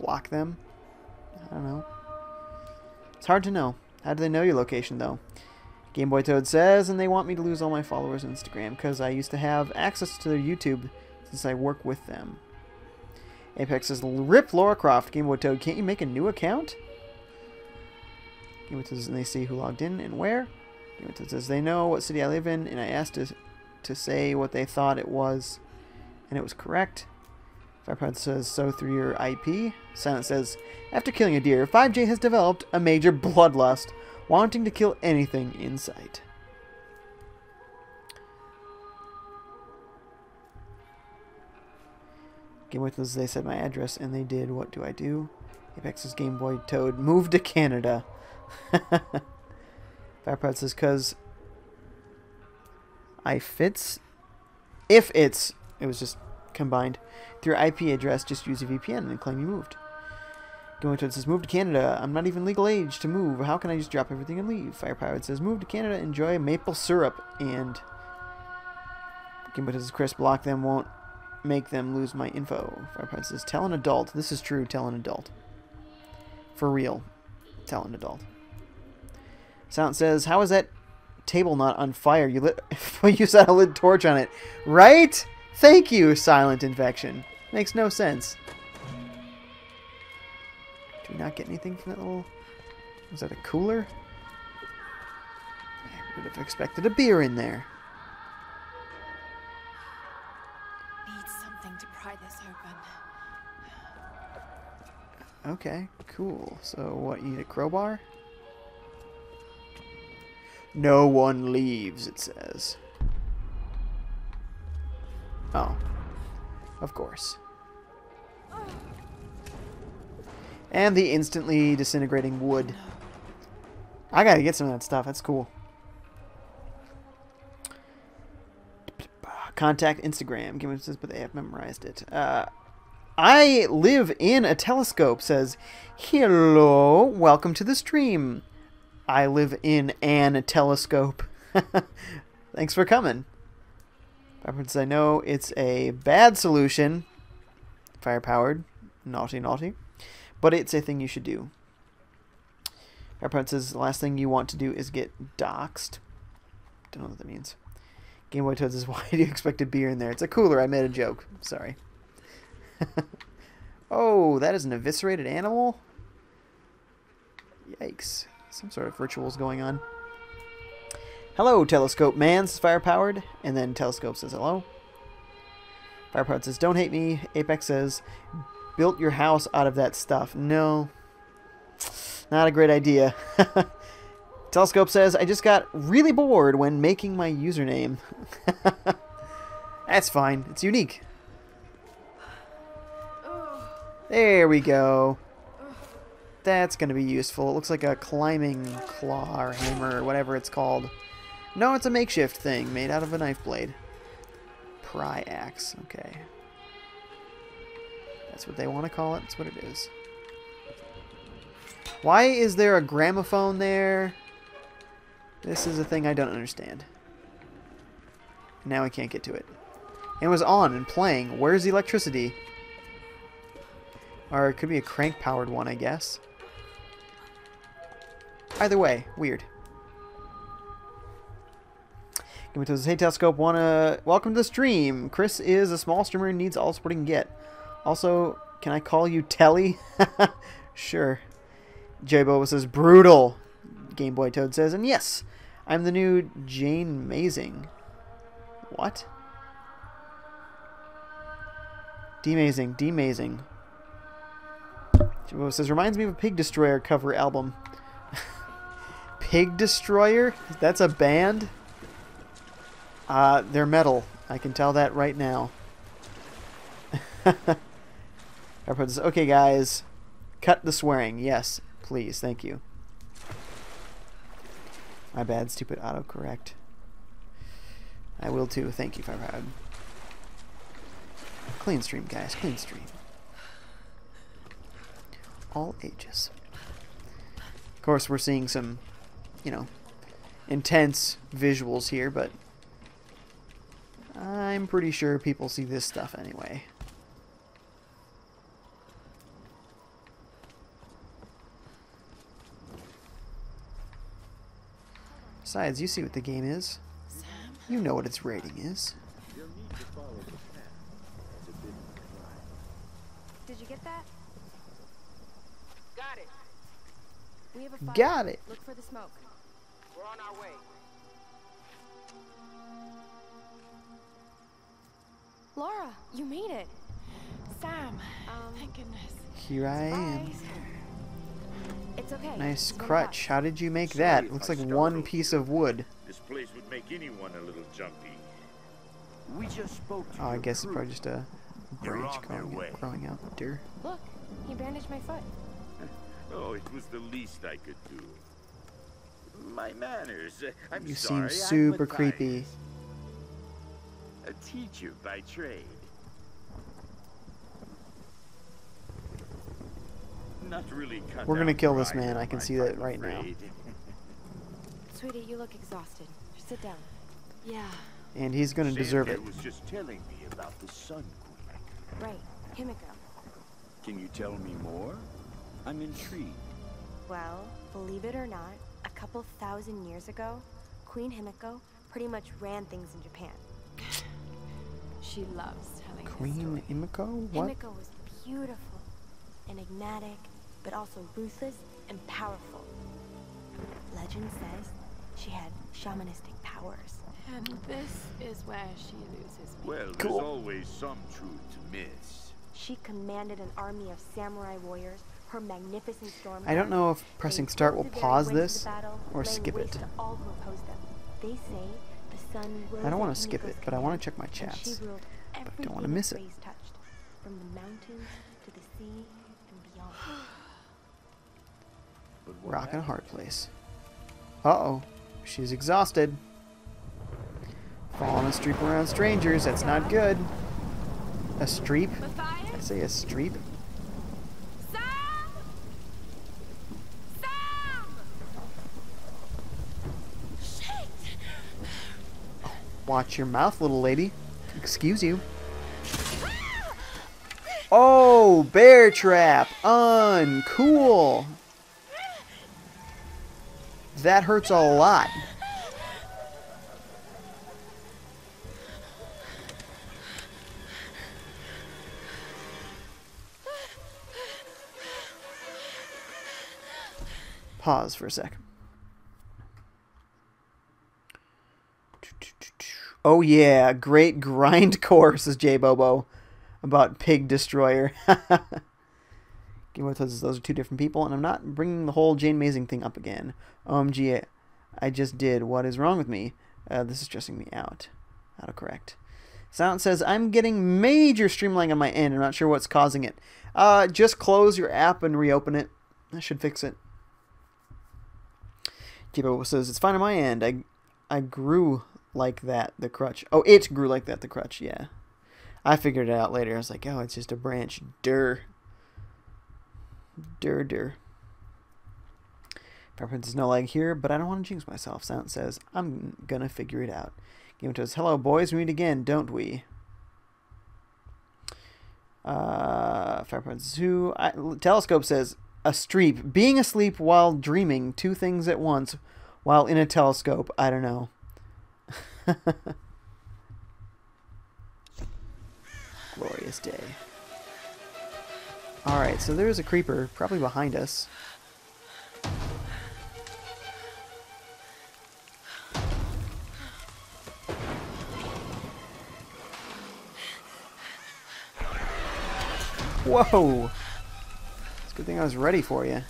A: Block them? I don't know. It's hard to know. How do they know your location, though? Game Boy Toad says, and they want me to lose all my followers on Instagram because I used to have access to their YouTube since I work with them. Apex says, Rip Lara Croft. Game Boy Toad, can't you make a new account? Game says, and they see who logged in and where. Game says, they know what city I live in, and I asked to, to say what they thought it was and it was correct. Firepod says so through your IP. Silent says, after killing a deer, 5J has developed a major bloodlust, wanting to kill anything in sight. Game Boy says they said my address and they did. What do I do? Apex's Game Boy Toad moved to Canada. Firepod says, cause I fits. If it's it was just combined. Through IP address, just use a VPN and claim you moved. Going to it says, move to Canada. I'm not even legal age to move. How can I just drop everything and leave? Fire Pirate says, move to Canada, enjoy maple syrup, and Game says, Chris, block them, won't make them lose my info. Fire Pirate says, tell an adult. This is true, tell an adult. For real, tell an adult. Sound says, how is that table not on fire? You lit, you set a lit torch on it, right? Thank you, Silent Infection. Makes no sense. Do we not get anything from that little... Was that a cooler? I would have expected a beer in there.
C: Need something to pry this open.
A: Okay, cool. So what, you need a crowbar? No one leaves, it says. Oh. Of course. And the instantly disintegrating wood. I gotta get some of that stuff. That's cool. Contact Instagram. Give me this, but they have memorized it. Uh, I live in a telescope. Says, hello, welcome to the stream. I live in an telescope. Thanks for coming. Reference, I know it's a bad solution, fire powered, naughty, naughty, but it's a thing you should do. Reference says the last thing you want to do is get doxxed. Don't know what that means. Game Boy Toad is why do you expect a beer in there? It's a cooler. I made a joke. Sorry. oh, that is an eviscerated animal? Yikes. Some sort of rituals going on. Hello, Telescope Man says Firepowered, and then Telescope says hello. Firepowered says, Don't hate me. Apex says, Built your house out of that stuff. No. Not a great idea. Telescope says, I just got really bored when making my username. That's fine. It's unique. Oh. There we go. That's going to be useful. It looks like a climbing claw or hammer or whatever it's called. No, it's a makeshift thing made out of a knife blade. Pry axe. Okay. That's what they want to call it. That's what it is. Why is there a gramophone there? This is a thing I don't understand. Now I can't get to it. It was on and playing. Where's the electricity? Or it could be a crank-powered one, I guess. Either way, weird. Give me to Hey Telescope, wanna welcome to the stream. Chris is a small streamer and needs all support he can get. Also, can I call you Telly? sure. J Boba says brutal. Game Boy Toad says, and yes, I'm the new Jane Mazing. What? Demazing, demazing. Jimbo says, reminds me of a Pig Destroyer cover album. Pig Destroyer? That's a band? Uh, they're metal. I can tell that right now. okay, guys. Cut the swearing. Yes, please. Thank you. My bad, stupid autocorrect. I will too. Thank you, Firepowered. Clean stream, guys. Clean stream. All ages. Of course, we're seeing some, you know, intense visuals here, but I'm pretty sure people see this stuff anyway. Besides, you see what the game is. You know what its rating is.
C: Did you get that?
E: Got it.
C: We have a fire.
A: Got it.
C: Look for the smoke.
E: We're on our way.
C: Lara, you made it.
J: Sam,
C: Um,
J: thank goodness.
A: Here I am.
C: It's okay.
A: Nice
C: It's
A: crutch. How did you make
K: Sorry
A: that?
K: if
A: Looks
K: I
A: like one piece of wood.
K: This place would make anyone a little jumpy. We just spoke to
A: Oh, I
K: your
A: guess it's probably just a branch
K: on their
A: growing,
K: way.
A: growing out there.
C: Look, he bandaged my foot.
K: Oh, it was the least I could do. My manners. uh, I'm
A: You
K: sorry.
A: seem
K: I'm
A: super creepy.
K: A teacher by trade. Not really cut
A: We're gonna kill this man, I can see that
K: kind,
A: right now.
K: afraid.
C: Sweetie, you look exhausted. Sit down. Yeah,
A: And he's going to deserve it.
K: Sandra was just telling me about the Sun Queen.
C: right. Himiko.
K: Can you tell me more? I'm intrigued.
C: Well, believe it or not, a couple thousand years ago, Queen Himiko pretty much ran things in Japan.
J: She loves telling this
A: Queen Himiko? What?
C: Himiko was beautiful, enigmatic, but also ruthless and powerful. Legend says she had shamanistic powers.
J: And this is where she loses me.
K: Well,
A: Cool.
K: there's always some truth to myths.
C: She commanded an army of samurai warriors. Her magnificent storm.
A: I don't know if pressing start will pause this or skip it.
C: All who them. They say the sun
A: I don't
C: want
A: to skip it, but I want to check my
C: and
A: chats.
C: she ruled
A: don't wanna miss it.
C: rays touched, from the mountains to the sea and beyond.
A: Rock in a hard place. Uh-oh. She's exhausted. Falling a streep around strangers, that's not good. A streep? I say a streep?
J: Sam! Sam! Shit!
A: Watch your mouth, little lady. Excuse you. Oh, bear trap. Uncool. That hurts a lot. Pause for a sec. Oh yeah, great grind core, says J Bobo about Pig Destroyer. Boy those are two different people, and I'm not bringing the whole Jane Mazing thing up again. OMG, I just did. What is wrong with me? Uh, this is stressing me out. Autocorrect. Sound says, I'm getting major streamlining on my end. I'm not sure what's causing it. Uh, just close your app and reopen it. That should fix it. Jibo says, it's fine on my end. I, I grew like that, the crutch. Oh, it grew like that, the crutch, yeah. I figured it out later. I was like, oh, it's just a branch. Dur. Dur, dur. Preference is no leg here, but I don't want to jinx myself. Sound says, I'm gonna figure it out. Game to us, hello boys, we meet again, don't we? Uh, Firepoints Who I, Telescope says, a streep. Being asleep while dreaming. Two things at once while in a telescope. I don't know. Glorious day. Alright, so there's a creeper probably behind us. Whoa! It's a good thing I was ready for you.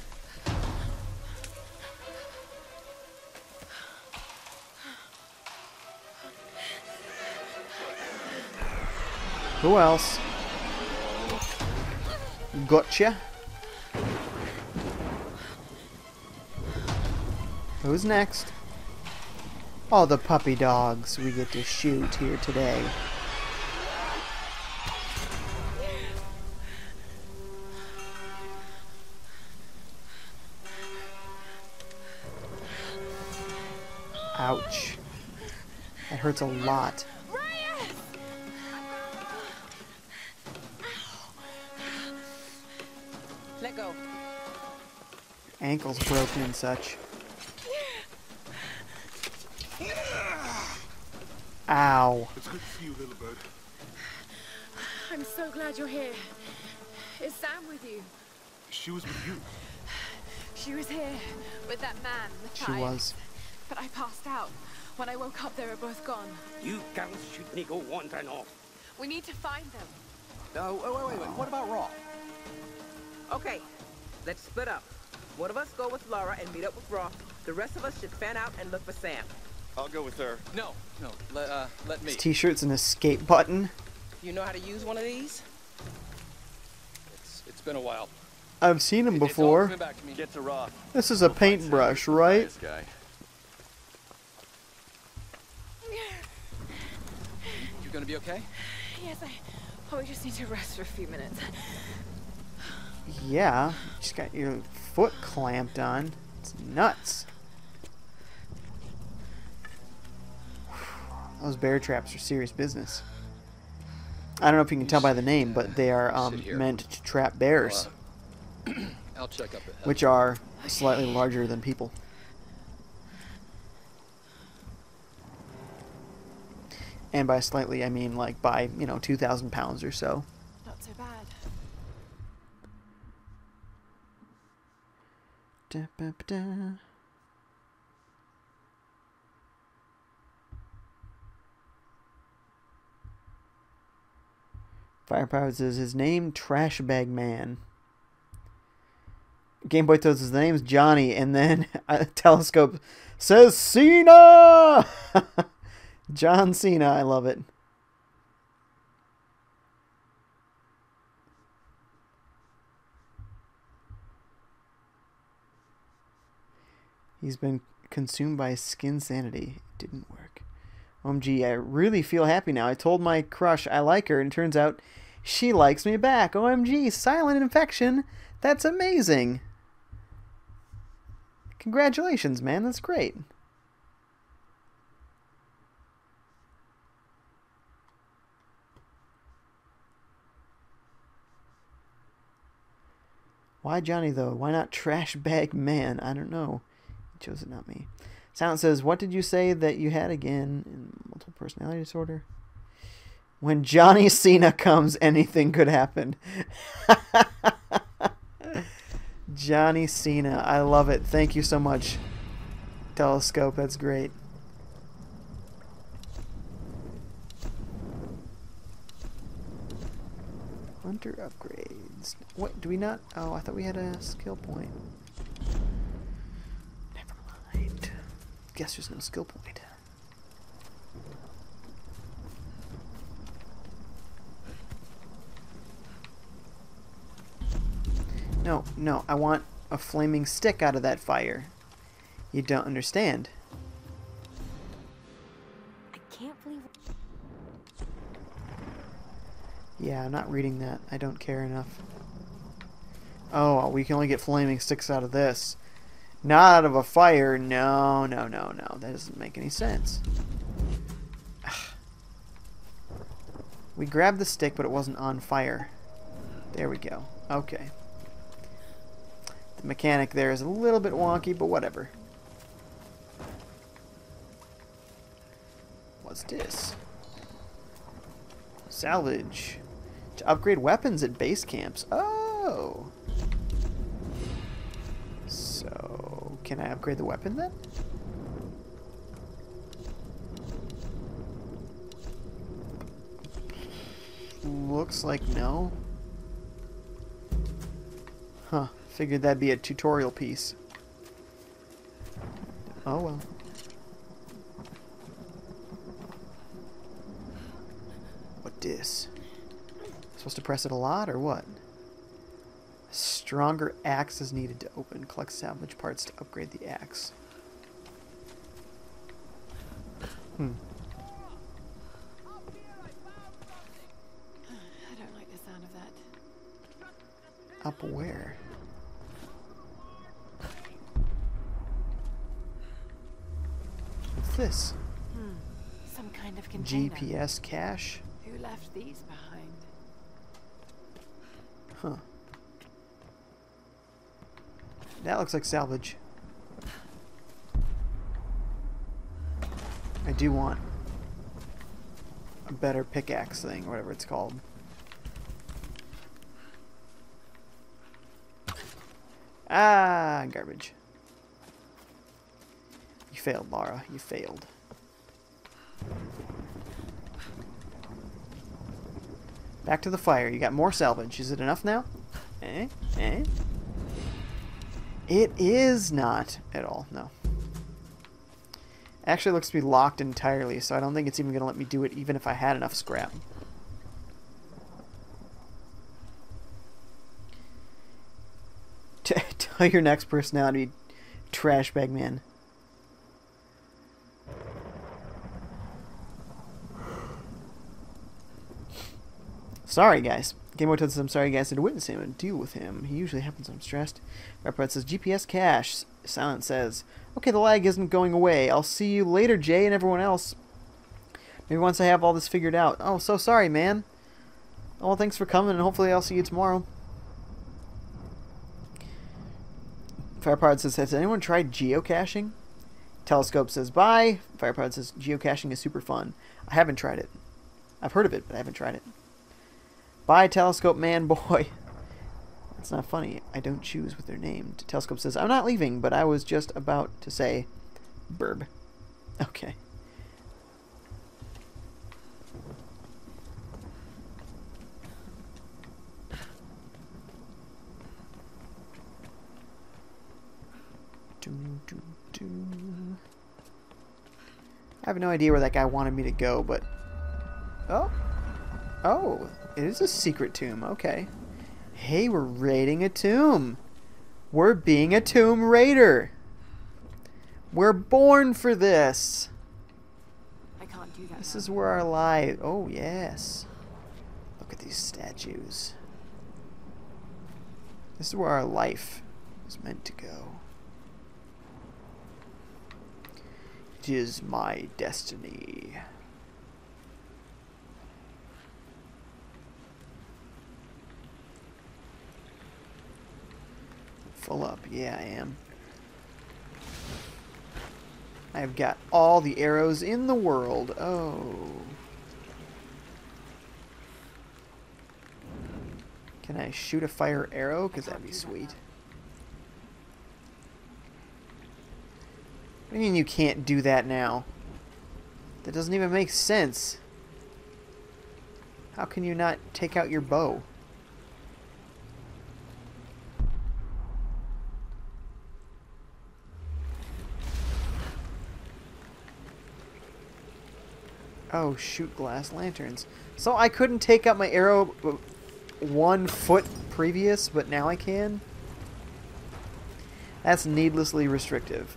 A: Who else? Gotcha. Who's next? All the puppy dogs we get to shoot here today. Ouch. That hurts a lot. Ankles broken and such. Ow.
K: It's good to see you, little bird.
J: I'm so glad you're here. Is Sam with you?
K: She was with you.
J: She was here with that man,
A: She was.
J: But I passed out. When I woke up, they were both gone.
F: You girls shouldn't go wandering off.
J: We need to find them.
D: No, wait, wait, wait, wait. What about Roth?
E: Okay, let's split up. One of us go with Lara and meet up with Roth. The rest of us should fan out and look for Sam.
H: I'll go with her.
D: No, no. Let, uh, let me.
A: His t-shirt's an escape button.
E: You know how to use one of these?
D: It's, it's been a while.
A: I've seen him before.
D: coming back to me.
H: Get to Roth.
A: This is a paintbrush, right?
H: This guy.
D: You gonna be okay?
J: Yes, I. Oh, we just need to rest for a few minutes.
A: Yeah. You just got your foot clamped on. It's nuts. Those bear traps are serious business. I don't know if you can tell by the name, but they are um, meant to trap bears,
D: I'll check up
A: which are slightly larger than people. And by slightly, I mean like by, you know, 2,000 pounds or so
J: bad.
A: Da-ba-ba-da. Firepower says his name Trash Bag Man. Game Boy throws his name's Johnny, and then a telescope says Cena. John Cena, I love it. He's been consumed by skin sanity. It didn't work. OMG, I really feel happy now. I told my crush I like her, and it turns out she likes me back. OMG, silent infection. That's amazing. Congratulations, man. That's great. Why Johnny, though? Why not Trash Bag Man? I don't know chosen, not me. Silence says, What did you say that you had again in multiple personality disorder? When Johnny Cena comes, anything could happen. Johnny Cena. I love it. Thank you so much, Telescope. That's great. Hunter upgrades. What? Do we not? Oh, I thought we had a skill point. Guess there's no skill point. No, no, I want a flaming stick out of that fire. You don't understand.
C: I can't believe.
A: Yeah, I'm not reading that. I don't care enough. Oh, we can only get flaming sticks out of this. Not out of a fire. No, no, no, no. That doesn't make any sense. We grabbed the stick, but it wasn't on fire. There we go. Okay. The mechanic there is a little bit wonky, but whatever. What's this? Salvage. To upgrade weapons at base camps. Oh! Can I upgrade the weapon then? Looks like no. Huh. Figured that'd be a tutorial piece. Oh well. What this? Supposed to press it a lot or what? Stronger axe is needed to open. Collect salvage parts to upgrade the axe. Hmm.
J: I don't like the sound of that.
A: Up where? What's this?
J: Hmm. Some kind of container.
A: GPS cache?
J: Who left these behind?
A: Huh. That looks like salvage. I do want a better pickaxe thing, or whatever it's called. Ah, garbage. You failed, Lara. You failed. Back to the fire. You got more salvage. Is it enough now? Eh? Eh? It is not at all. No. Actually looks to be locked entirely, so I don't think it's even going to let me do it even if I had enough scrap. Tell your next personality, Trash Bag Man. Sorry, guys. Game Boy says, I'm sorry, guys, I had to witness him and deal with him. He usually happens when I'm stressed. Rapid says, GPS cache. Silent says, okay, the lag isn't going away. I'll see you later, Jay and everyone else. Maybe once I have all this figured out. Oh, so sorry, man. Oh, well, thanks for coming, and hopefully I'll see you tomorrow. Firepod says, has anyone tried geocaching? Telescope says, bye. Firepod says, geocaching is super fun. I haven't tried it. I've heard of it, but I haven't tried it. Bye, Telescope Man Boy. That's not funny. I don't choose what they're named. Telescope says, I'm not leaving, but I was just about to say burb. Okay. I have no idea where that guy wanted me to go, but... Oh. Oh, it is a secret tomb. Okay. Hey, we're raiding a tomb. We're being a tomb raider. We're born for this.
J: I can't do that.
A: This
J: now.
A: is where our life. Oh, yes. Look at these statues. This is where our life is meant to go. It is my destiny. Full up. Yeah, I am. I've got all the arrows in the world. Oh. Can I shoot a fire arrow? Because that'd be sweet. What do you mean you can't do that now? That doesn't even make sense. How can you not take out your bow? Oh, shoot glass lanterns. So I couldn't take up my arrow one foot previous, but now I can? That's needlessly restrictive.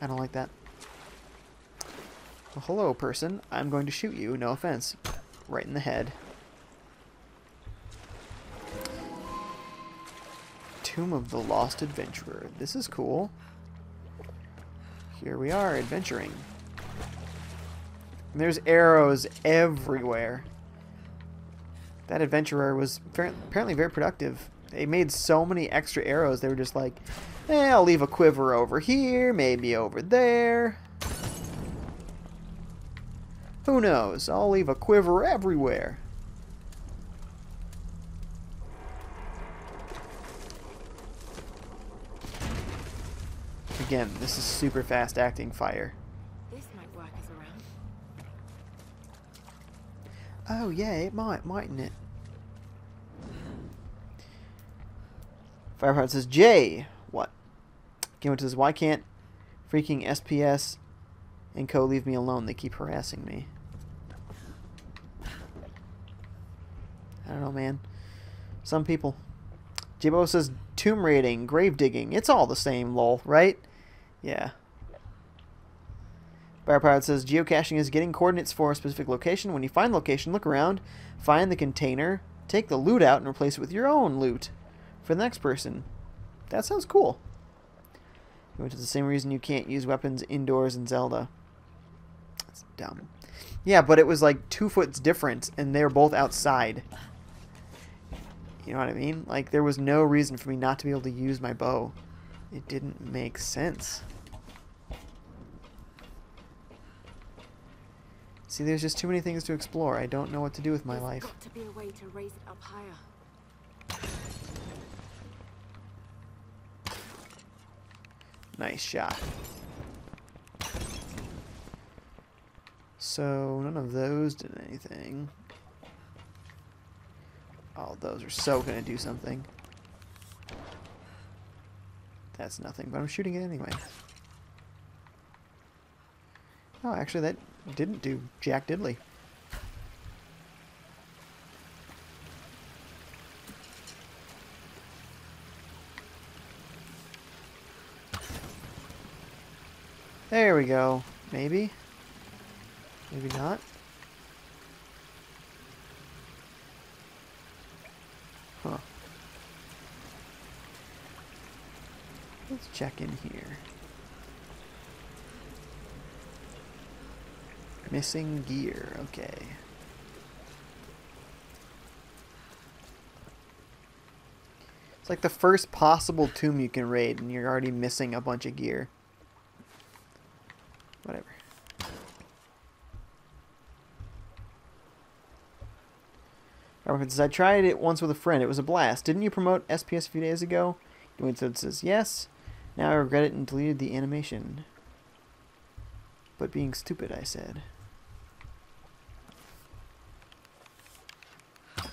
A: I don't like that. Well, hello, person. I'm going to shoot you, no offense. Right in the head. Tomb of the Lost Adventurer. This is cool. Here we are, adventuring. And there's arrows everywhere. That adventurer was apparently very productive. They made so many extra arrows, they were just like, eh, I'll leave a quiver over here, maybe over there. Who knows? I'll leave a quiver everywhere. Again, this is super fast acting fire.
J: This might work as a
A: Oh yeah, it might, mightn't it? Fireheart says, Jay, what? Game says, why can't freaking SPS and Co leave me alone? They keep harassing me. I don't know, man. Some people. Jibo says, tomb raiding, grave digging. It's all the same, lol, right? Yeah. Firepirate says, geocaching is getting coordinates for a specific location. When you find the location, look around, find the container, take the loot out, and replace it with your own loot for the next person. That sounds cool. Which is the same reason you can't use weapons indoors in Zelda. That's dumb. Yeah, but it was like two foot's difference, and they're both outside. You know what I mean? Like, there was no reason for me not to be able to use my bow. It didn't make sense. See, there's just too many things to explore. I don't know what to do with my
J: There's
A: life.
J: got to be a way to raise it up higher.
A: Nice shot. So, none of those did anything. Oh, those are so going to do something. That's nothing, but I'm shooting it anyway. Oh, actually, that didn't do Jack Diddley. There we go. Maybe. Maybe not. Huh. Let's check in here. Missing gear. Okay. It's like the first possible tomb you can raid and you're already missing a bunch of gear. Whatever. Robert says, I tried it once with a friend. It was a blast. Didn't you promote SPS a few days ago? Dwayne says, yes. Now I regret it and deleted the animation. But being stupid, I said. Let's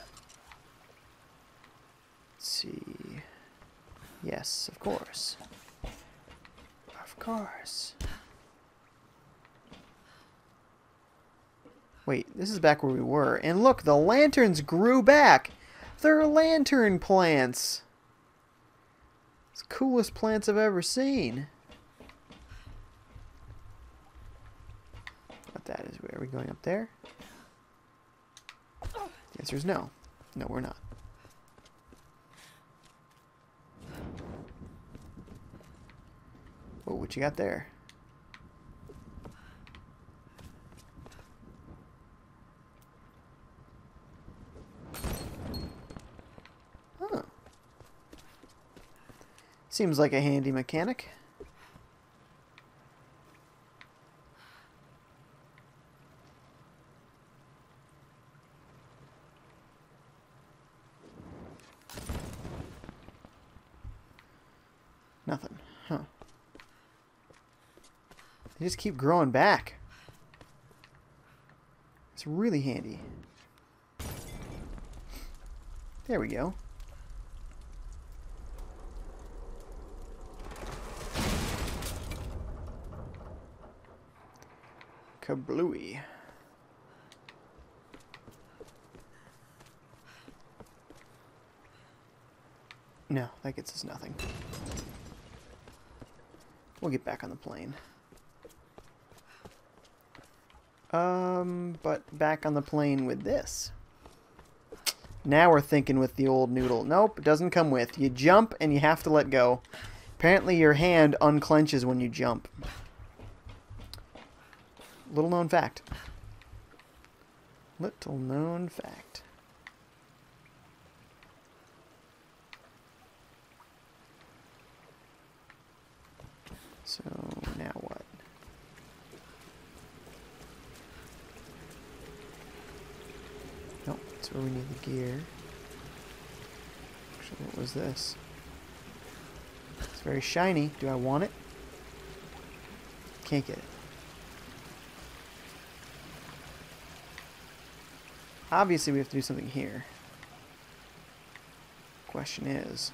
A: see. Yes, of course. Of course. Wait, this is back where we were. And look, the lanterns grew back. They're lantern plants. It's the coolest plants I've ever seen. What that is, are we going up there? The answer is no. No, we're not. Oh, what you got there? Huh. Seems like a handy mechanic. Nothing. Huh. They just keep growing back. It's really handy. There we go. Kablooey. No, that gets us nothing. We'll get back on the plane. Um, but back on the plane with this. Now we're thinking with the old noodle. Nope, it doesn't come with. You jump and you have to let go. Apparently your hand unclenches when you jump. Little known fact. Little known fact. So now what? Nope, that's where we need the gear. Actually, what was this? It's very shiny. Do I want it? Can't get it. Obviously, we have to do something here. Question is,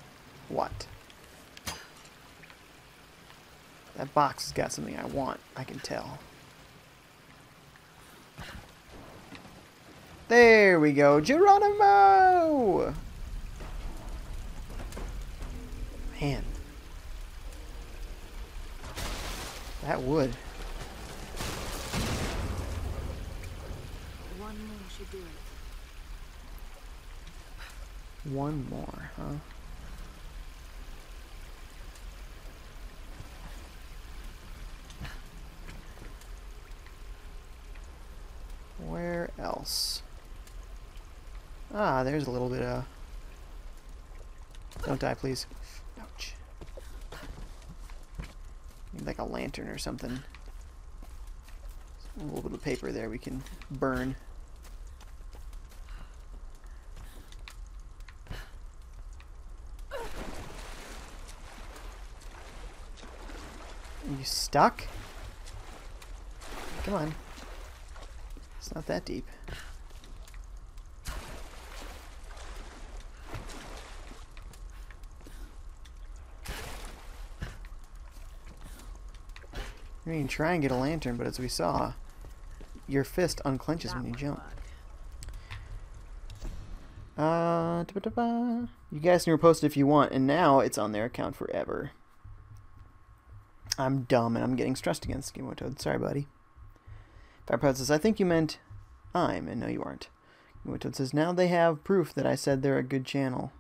A: what? That box has got something I want, I can tell. There we go, Geronimo! Man. That would.
J: One more should do it.
A: One more, huh? Where else? Ah, there's a little bit of... Don't die, please. Ouch. Need like a lantern or something. A little bit of paper there we can burn. Are you stuck? Come on. It's not that deep. I mean, try and get a lantern, but as we saw, your fist unclenches when you jump. Uh, da -ba -da -ba. you guys can repost it if you want, and now it's on their account forever. I'm dumb and I'm getting stressed against Game Toad. Sorry, buddy. Firepod says, I think you meant I'm, and no, you aren't. Game Toad says, now they have proof that I said they're a good channel.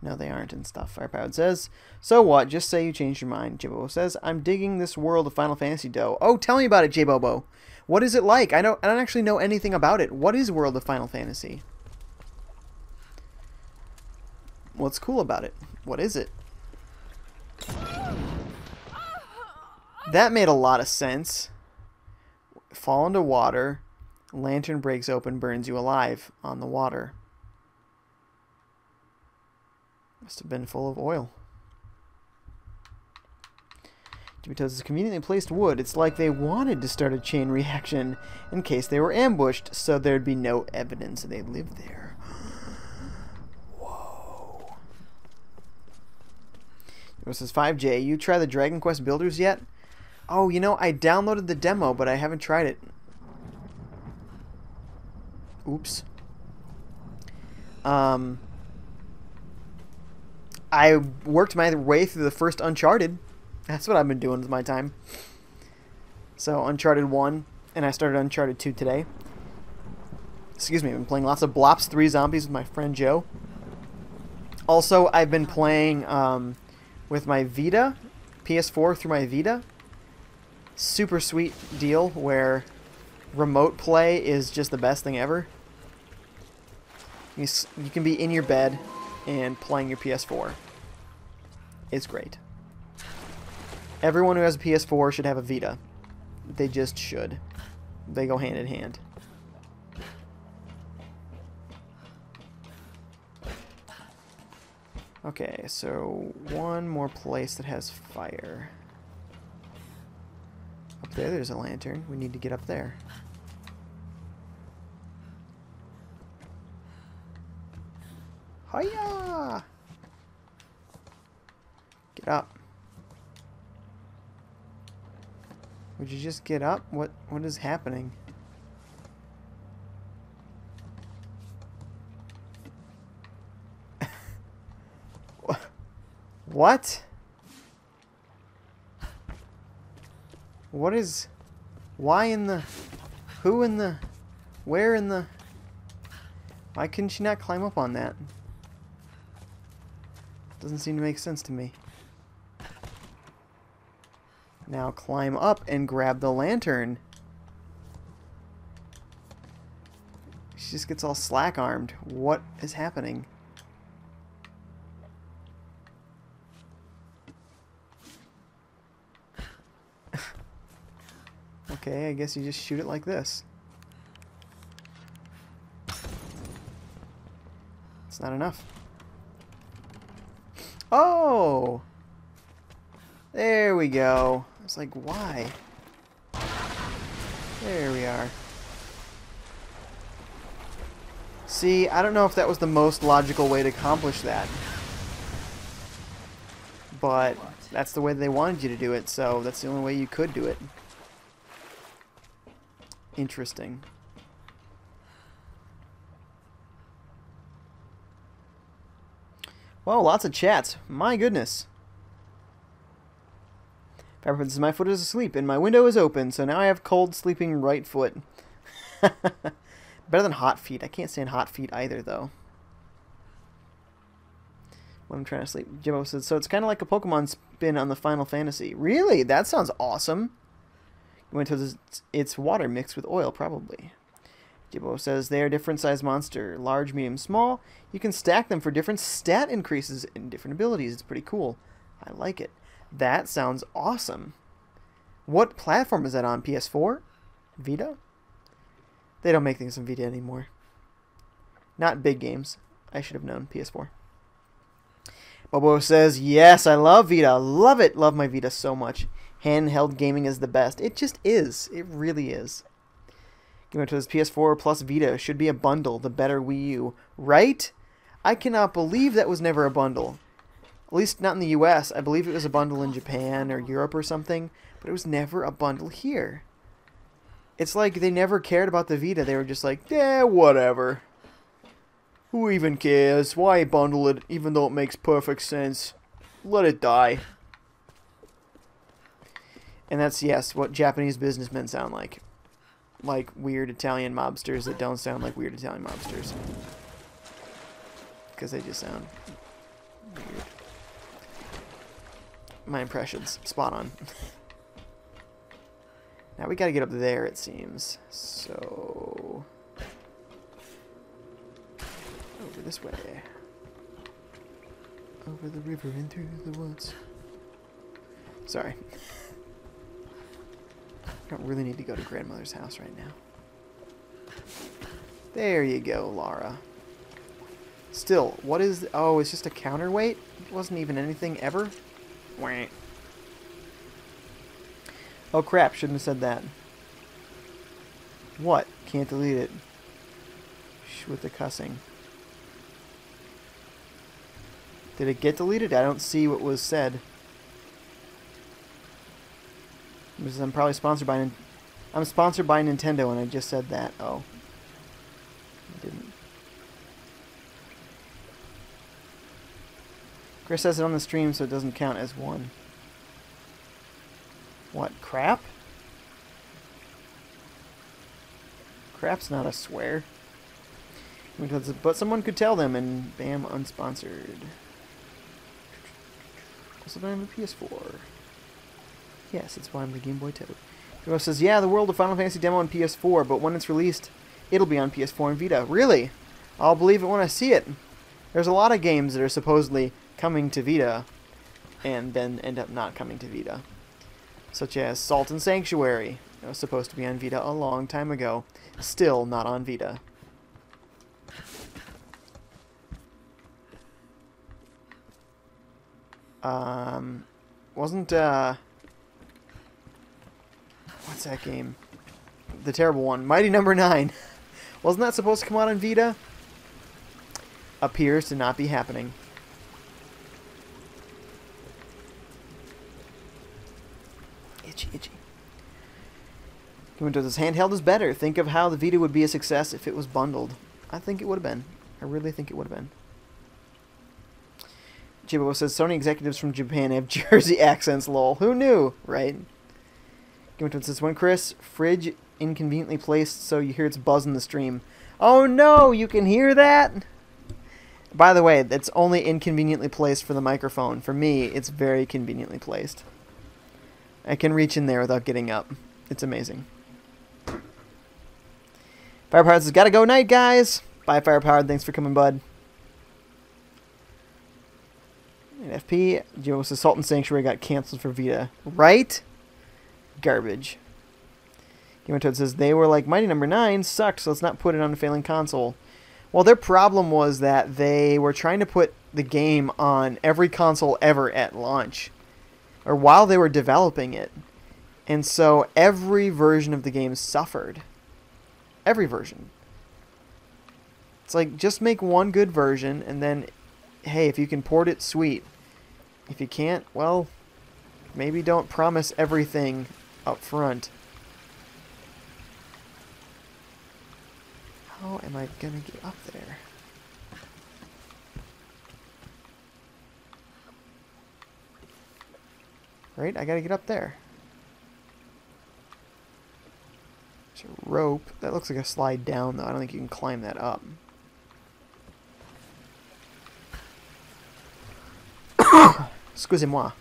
A: No, they aren't and stuff. Firepower says, so what? Just say you changed your mind. J-Bobo says, I'm digging this world of Final Fantasy dough. Oh, tell me about it, J-Bobo. What is it like? I don't, I don't actually know anything about it. What is World of Final Fantasy? What's cool about it? What is it? That made a lot of sense. Fall into water. Lantern breaks open, burns you alive on the water. Must have been full of oil. Because it's conveniently placed wood, it's like they wanted to start a chain reaction in case they were ambushed, so there'd be no evidence they lived there. Whoa. This is FiveJay. You try the Dragon Quest builders yet? Oh, you know, I downloaded the demo, but I haven't tried it. Oops. Um, I worked my way through the first Uncharted. That's what I've been doing with my time. So, Uncharted 1, and I started Uncharted 2 today. Excuse me, I've been playing lots of Blops 3 Zombies with my friend Joe. Also, I've been playing um, with my Vita, PS4 through my Vita. Super sweet deal where remote play is just the best thing ever. You, you can be in your bed and playing your PS4. It's great. Everyone who has a PS4 should have a Vita. They just should. They go hand in hand. Okay, so one more place that has fire. Up there, there's a lantern. We need to get up there. Hiya! Get up. Would you just get up? What What is happening? what? What is... Why in the... Who in the... Where in the... Why couldn't she not climb up on that? Doesn't seem to make sense to me. Now climb up and grab the lantern. She just gets all slack-armed. What is happening? Okay, I guess you just shoot it like this. It's not enough. Oh! There we go. I was like, why? There we are. See, I don't know if that was the most logical way to accomplish that. But that's the way they wanted you to do it, so that's the only way you could do it. Interesting. Well, lots of chats. My goodness. Pepper says, my foot is asleep and my window is open, so now I have cold sleeping right foot. Better than hot feet. I can't stand hot feet either, though. When I'm trying to sleep. Jimbo says, so it's kind of like a Pokemon spin on the Final Fantasy. Really? That sounds awesome. This, it's water mixed with oil, probably. Jibbo says they are different size monster, large, medium, small. You can stack them for different stat increases and different abilities. It's pretty cool. I like it. That sounds awesome. What platform is that on? PS4? Vita? They don't make things on Vita anymore. Not big games. I should have known. PS4. Bobo says, Yes, I love Vita. Love it. Love my Vita so much. Handheld gaming is the best. It just is. It really is. Game to this PS4 plus Vita should be a bundle, the better Wii U. Right? I cannot believe that was never a bundle. At least not in the US. I believe it was a bundle in Japan or Europe or something, but it was never a bundle here. It's like they never cared about the Vita. They were just like, yeah, whatever. Who even cares? Why bundle it even though it makes perfect sense? Let it die. And that's, yes, what Japanese businessmen sound like like weird Italian mobsters that don't sound like weird Italian mobsters. Because they just sound weird. My impressions. Spot on. now we gotta get up there, it seems. So... Over this way. Over the river and through the woods. Sorry. I don't really need to go to grandmother's house right now. There you go, Lara. Still, what is... Oh, it's just a counterweight? It wasn't even anything ever? Wah. Oh crap, shouldn't have said that. What? Can't delete it. Shh, with the cussing. Did it get deleted? I don't see what was said. Because I'm probably sponsored by... I'm sponsored by Nintendo and I just said that. Oh. I didn't. Chris says it on the stream so it doesn't count as one. What, crap? Crap's not a swear. But someone could tell them and bam, unsponsored. Also don't have a PS4. Yes, that's why I'm the Game Boy Toad. Hero says, yeah, the World of Final Fantasy demo on PS4, but when it's released, it'll be on PS4 and Vita. Really? I'll believe it when I see it. There's a lot of games that are supposedly coming to Vita, and then end up not coming to Vita. Such as Salt and Sanctuary. It was supposed to be on Vita a long time ago. Still not on Vita. Um, wasn't, uh, What's that game? The terrible one. Mighty Number no. 9. Wasn't that supposed to come out on Vita? Appears to not be happening. Itchy, itchy. Windows says handheld is better. Think of how the Vita would be a success if it was bundled. I think it would have been. I really think it would have been. Jibo says Sony executives from Japan have Jersey accents. Lol. Who knew, right? Game Windows this one, Chris fridge inconveniently placed so you hear its buzz in the stream. Oh no, you can hear that. By the way, it's only inconveniently placed for the microphone. For me, it's very conveniently placed. I can reach in there without getting up. It's amazing. Firepower says, gotta go night, guys. Bye, Firepower. Thanks for coming, bud. And FP, Salt and Sanctuary got canceled for Vita. Right? Garbage. Game Toad says, they were like, Mighty Number 9 sucked, so let's not put it on a failing console. Well, their problem was that they were trying to put the game on every console ever at launch, or while they were developing it. And so every version of the game suffered. Every version. It's like, just make one good version, and then, hey, if you can port it, sweet. If you can't, well, maybe don't promise everything up front. How am I gonna get up there? Right? I gotta get up there. There's a rope. That looks like a slide down, though. I don't think you can climb that up. Excusez-moi.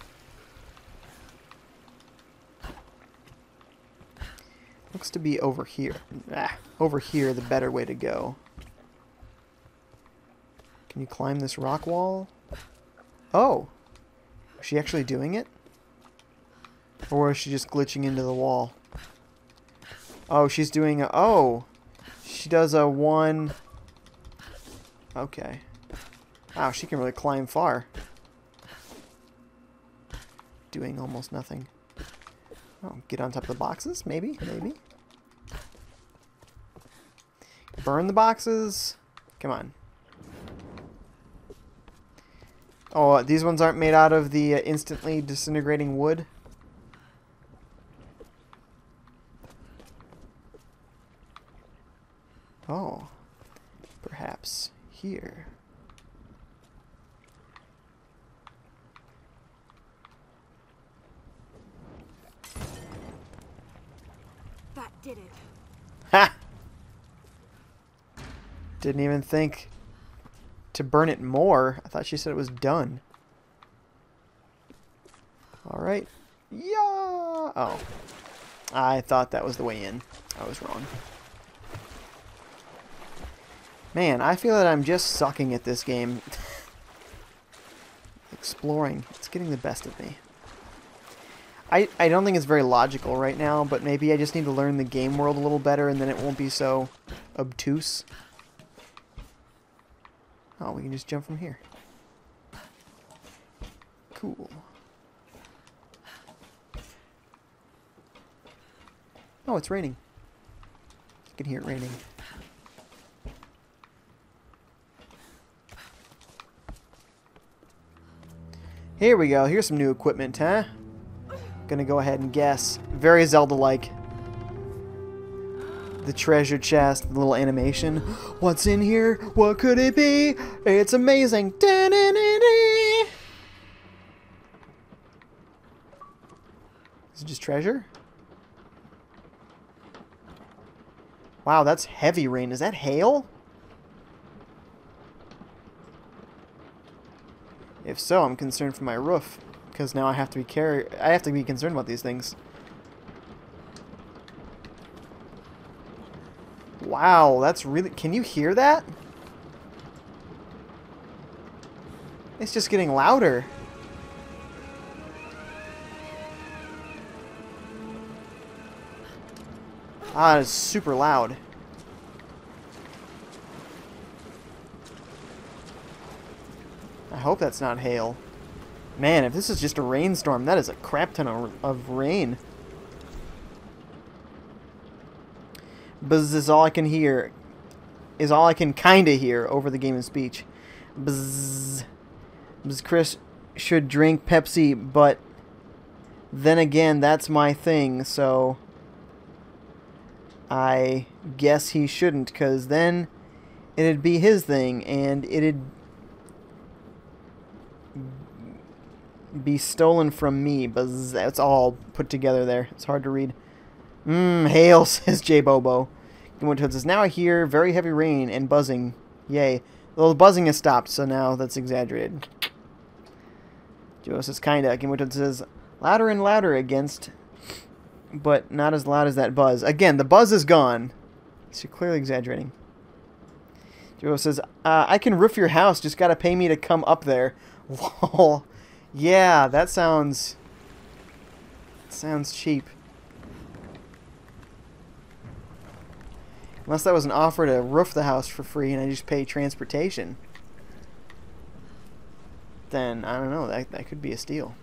A: Looks to be over here. Ah, over here, the better way to go. Can you climb this rock wall? Oh! Is she actually doing it? Or is she just glitching into the wall? Oh, she's doing a... Oh! She does a one... Okay. Wow, she can really climb far. Doing almost nothing. Oh, get on top of the boxes? Maybe, maybe. Burn the boxes? Come on. Oh, uh, these ones aren't made out of the uh, instantly disintegrating wood? Oh. Perhaps here.
J: That did it.
A: Ha! Didn't even think to burn it more. I thought she said it was done. Alright. Yeah! Oh. I thought that was the way in. I was wrong. Man, I feel that I'm just sucking at this game. Exploring. It's getting the best of me. I, I don't think it's very logical right now, but maybe I just need to learn the game world a little better and then it won't be so obtuse. Oh, we can just jump from here. Cool. Oh, it's raining. You can hear it raining. Here we go. Here's some new equipment, huh? Gonna go ahead and guess. Very Zelda-like. The treasure chest, the little animation. What's in here? What could it be? It's amazing. Da -da -da Is it just treasure? Wow, that's heavy rain. Is that hail? If so, I'm concerned for my roof because now I have to be care I have to be concerned about these things. Wow, that's really Can you hear that? It's just getting louder. Ah, it's super loud. I hope that's not hail. Man, if this is just a rainstorm, that is a crap ton of, of rain. Buzz is all I can hear. Is all I can kinda hear over the game of speech. Buzz. Buzz Chris should drink Pepsi, but then again, that's my thing, so... I guess he shouldn't, because then it'd be his thing, and it'd be stolen from me. But it's all put together there. It's hard to read. Mmm, hail, says J Bobo. Gimwatoad says, Now I hear very heavy rain and buzzing. Yay. Well, the buzzing has stopped, so now that's exaggerated. Joe says, kinda. Gimwatoad says, louder and louder against, but not as loud as that buzz. Again, the buzz is gone. So you're clearly exaggerating. Joe says, uh, I can roof your house, just gotta pay me to come up there. Lol. yeah, that sounds... Sounds cheap. Unless that was an offer to roof the house for free and I just pay transportation. Then, I don't know, that, that could be a steal.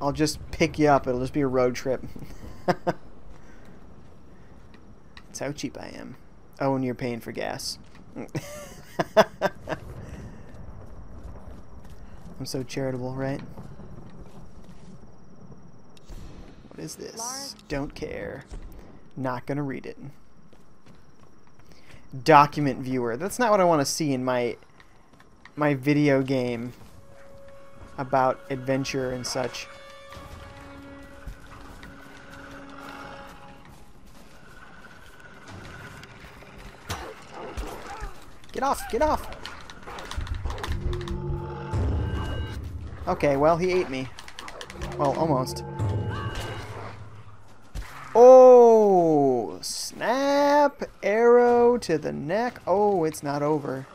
A: I'll just pick you up. It'll just be a road trip. That's how cheap I am. Oh, and you're paying for gas. I'm so charitable, right? What is this? Don't care. Not gonna read it. Document viewer. That's not what I want to see in my my video game about adventure and such. Get off! Get off! Okay, well, he ate me. Well, almost. Oh! Snap! Arrow to the neck. Oh, it's not over.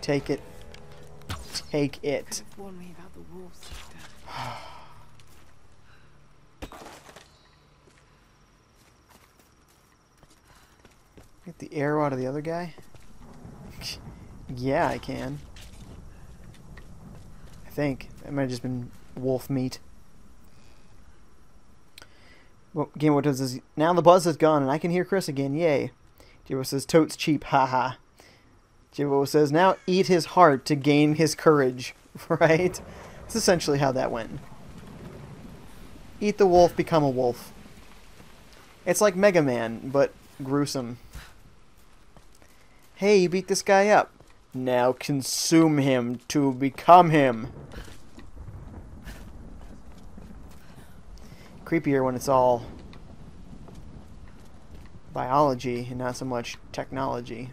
A: Take it. Take it. Get the arrow out of the other guy? yeah, I can. Think. It might have just been wolf meat. Well, game what does is now the buzz is gone and I can hear Chris again. Yay. Jibo says totes cheap, haha. Jibo says now eat his heart to gain his courage. Right? It's essentially how that went. Eat the wolf, become a wolf. It's like Mega Man, but gruesome. Hey, you beat this guy up. Now consume him to become him. Creepier when it's all biology and not so much technology.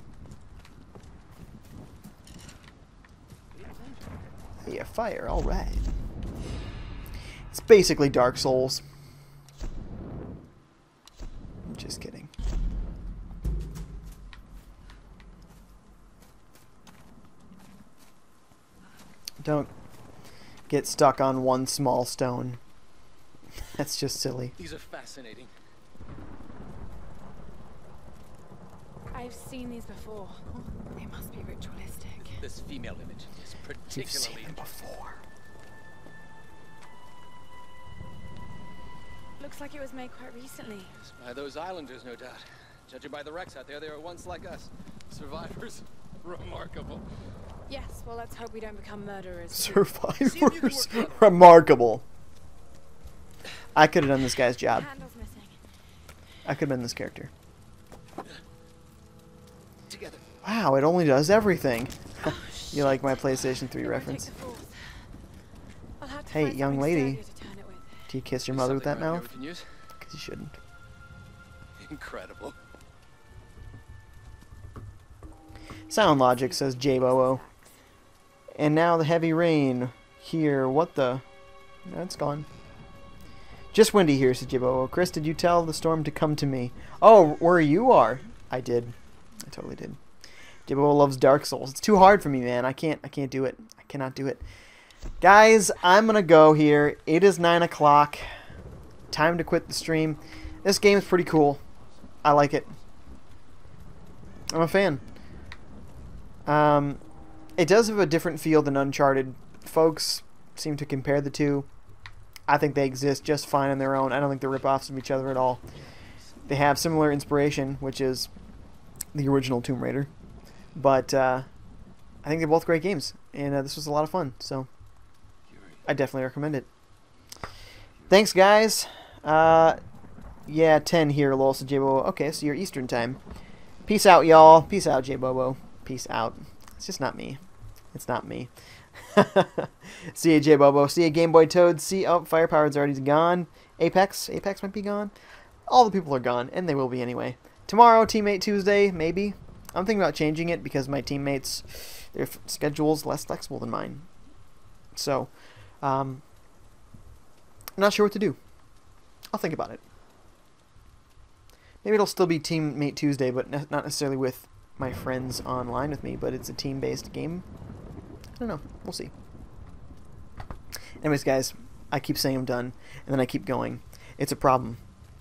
A: Yeah, fire, alright. It's basically Dark Souls. Just kidding. Don't get stuck on one small stone. That's just silly.
D: These are fascinating.
J: I've seen these before. They must be ritualistic.
D: This female image is particularly
A: You've seen them before.
J: Looks like it was made quite recently.
D: It's By those islanders, no doubt. Judging by the wrecks out there, they were once like us. Survivors. Remarkable.
J: Yes, well, let's hope we don't become murderers.
A: Survivors. Remarkable. I could have done this guy's job. I could have been this character.
D: Together.
A: Wow, it only does everything. you like my PlayStation 3 reference? Hey, young lady. Do you kiss your mother with that mouth? Because you shouldn't.
D: Incredible.
A: Sound logic, says J-Bo-O. And now the heavy rain. Here, what the... That's gone. Just windy here, said J-Bo-O. Chris, did you tell the storm to come to me? Oh, where you are. I did. I totally did. J-Bo-O loves Dark Souls. It's too hard for me, man. I can't, I can't do it. I cannot do it. Guys, I'm to go here. It is 9 o'clock. Time to quit the stream. This game is pretty cool. I like it. I'm a fan. Um, it does have a different feel than Uncharted. Folks seem to compare the two. I think they exist just fine on their own. I don't think they're rip-offs of each other at all. They have similar inspiration, which is the original Tomb Raider. But uh, I think they're both great games, and uh, this was a lot of fun. So I definitely recommend it. Thanks, guys. Uh, yeah, 10 here, lol, so J-Bobo. Okay, so you're Eastern time. Peace out, y'all. Peace out, J-Bobo. Peace out. It's just not me. It's not me. see you, J-Bobo. See you, Game Boy Toad. See, oh, Firepower's already gone. Apex. Apex might be gone. All the people are gone, and they will be anyway. Tomorrow, Teammate Tuesday, maybe. I'm thinking about changing it because my teammates, their schedule's less flexible than mine. So, um, I'm not sure what to do. I'll think about it. Maybe it'll still be Teammate Tuesday, but not necessarily with my friends online with me, but it's a team-based game. I don't know. We'll see. Anyways, guys, I keep saying I'm done, and then I keep going. It's a problem,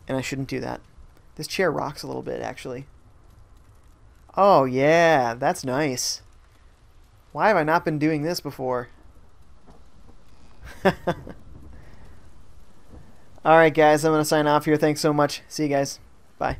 A: and I shouldn't do that. This chair rocks a little bit, actually. Oh, yeah, that's nice. Why have I not been doing this before? Alright, guys, I'm going to sign off here. Thanks so much. See you guys. Bye.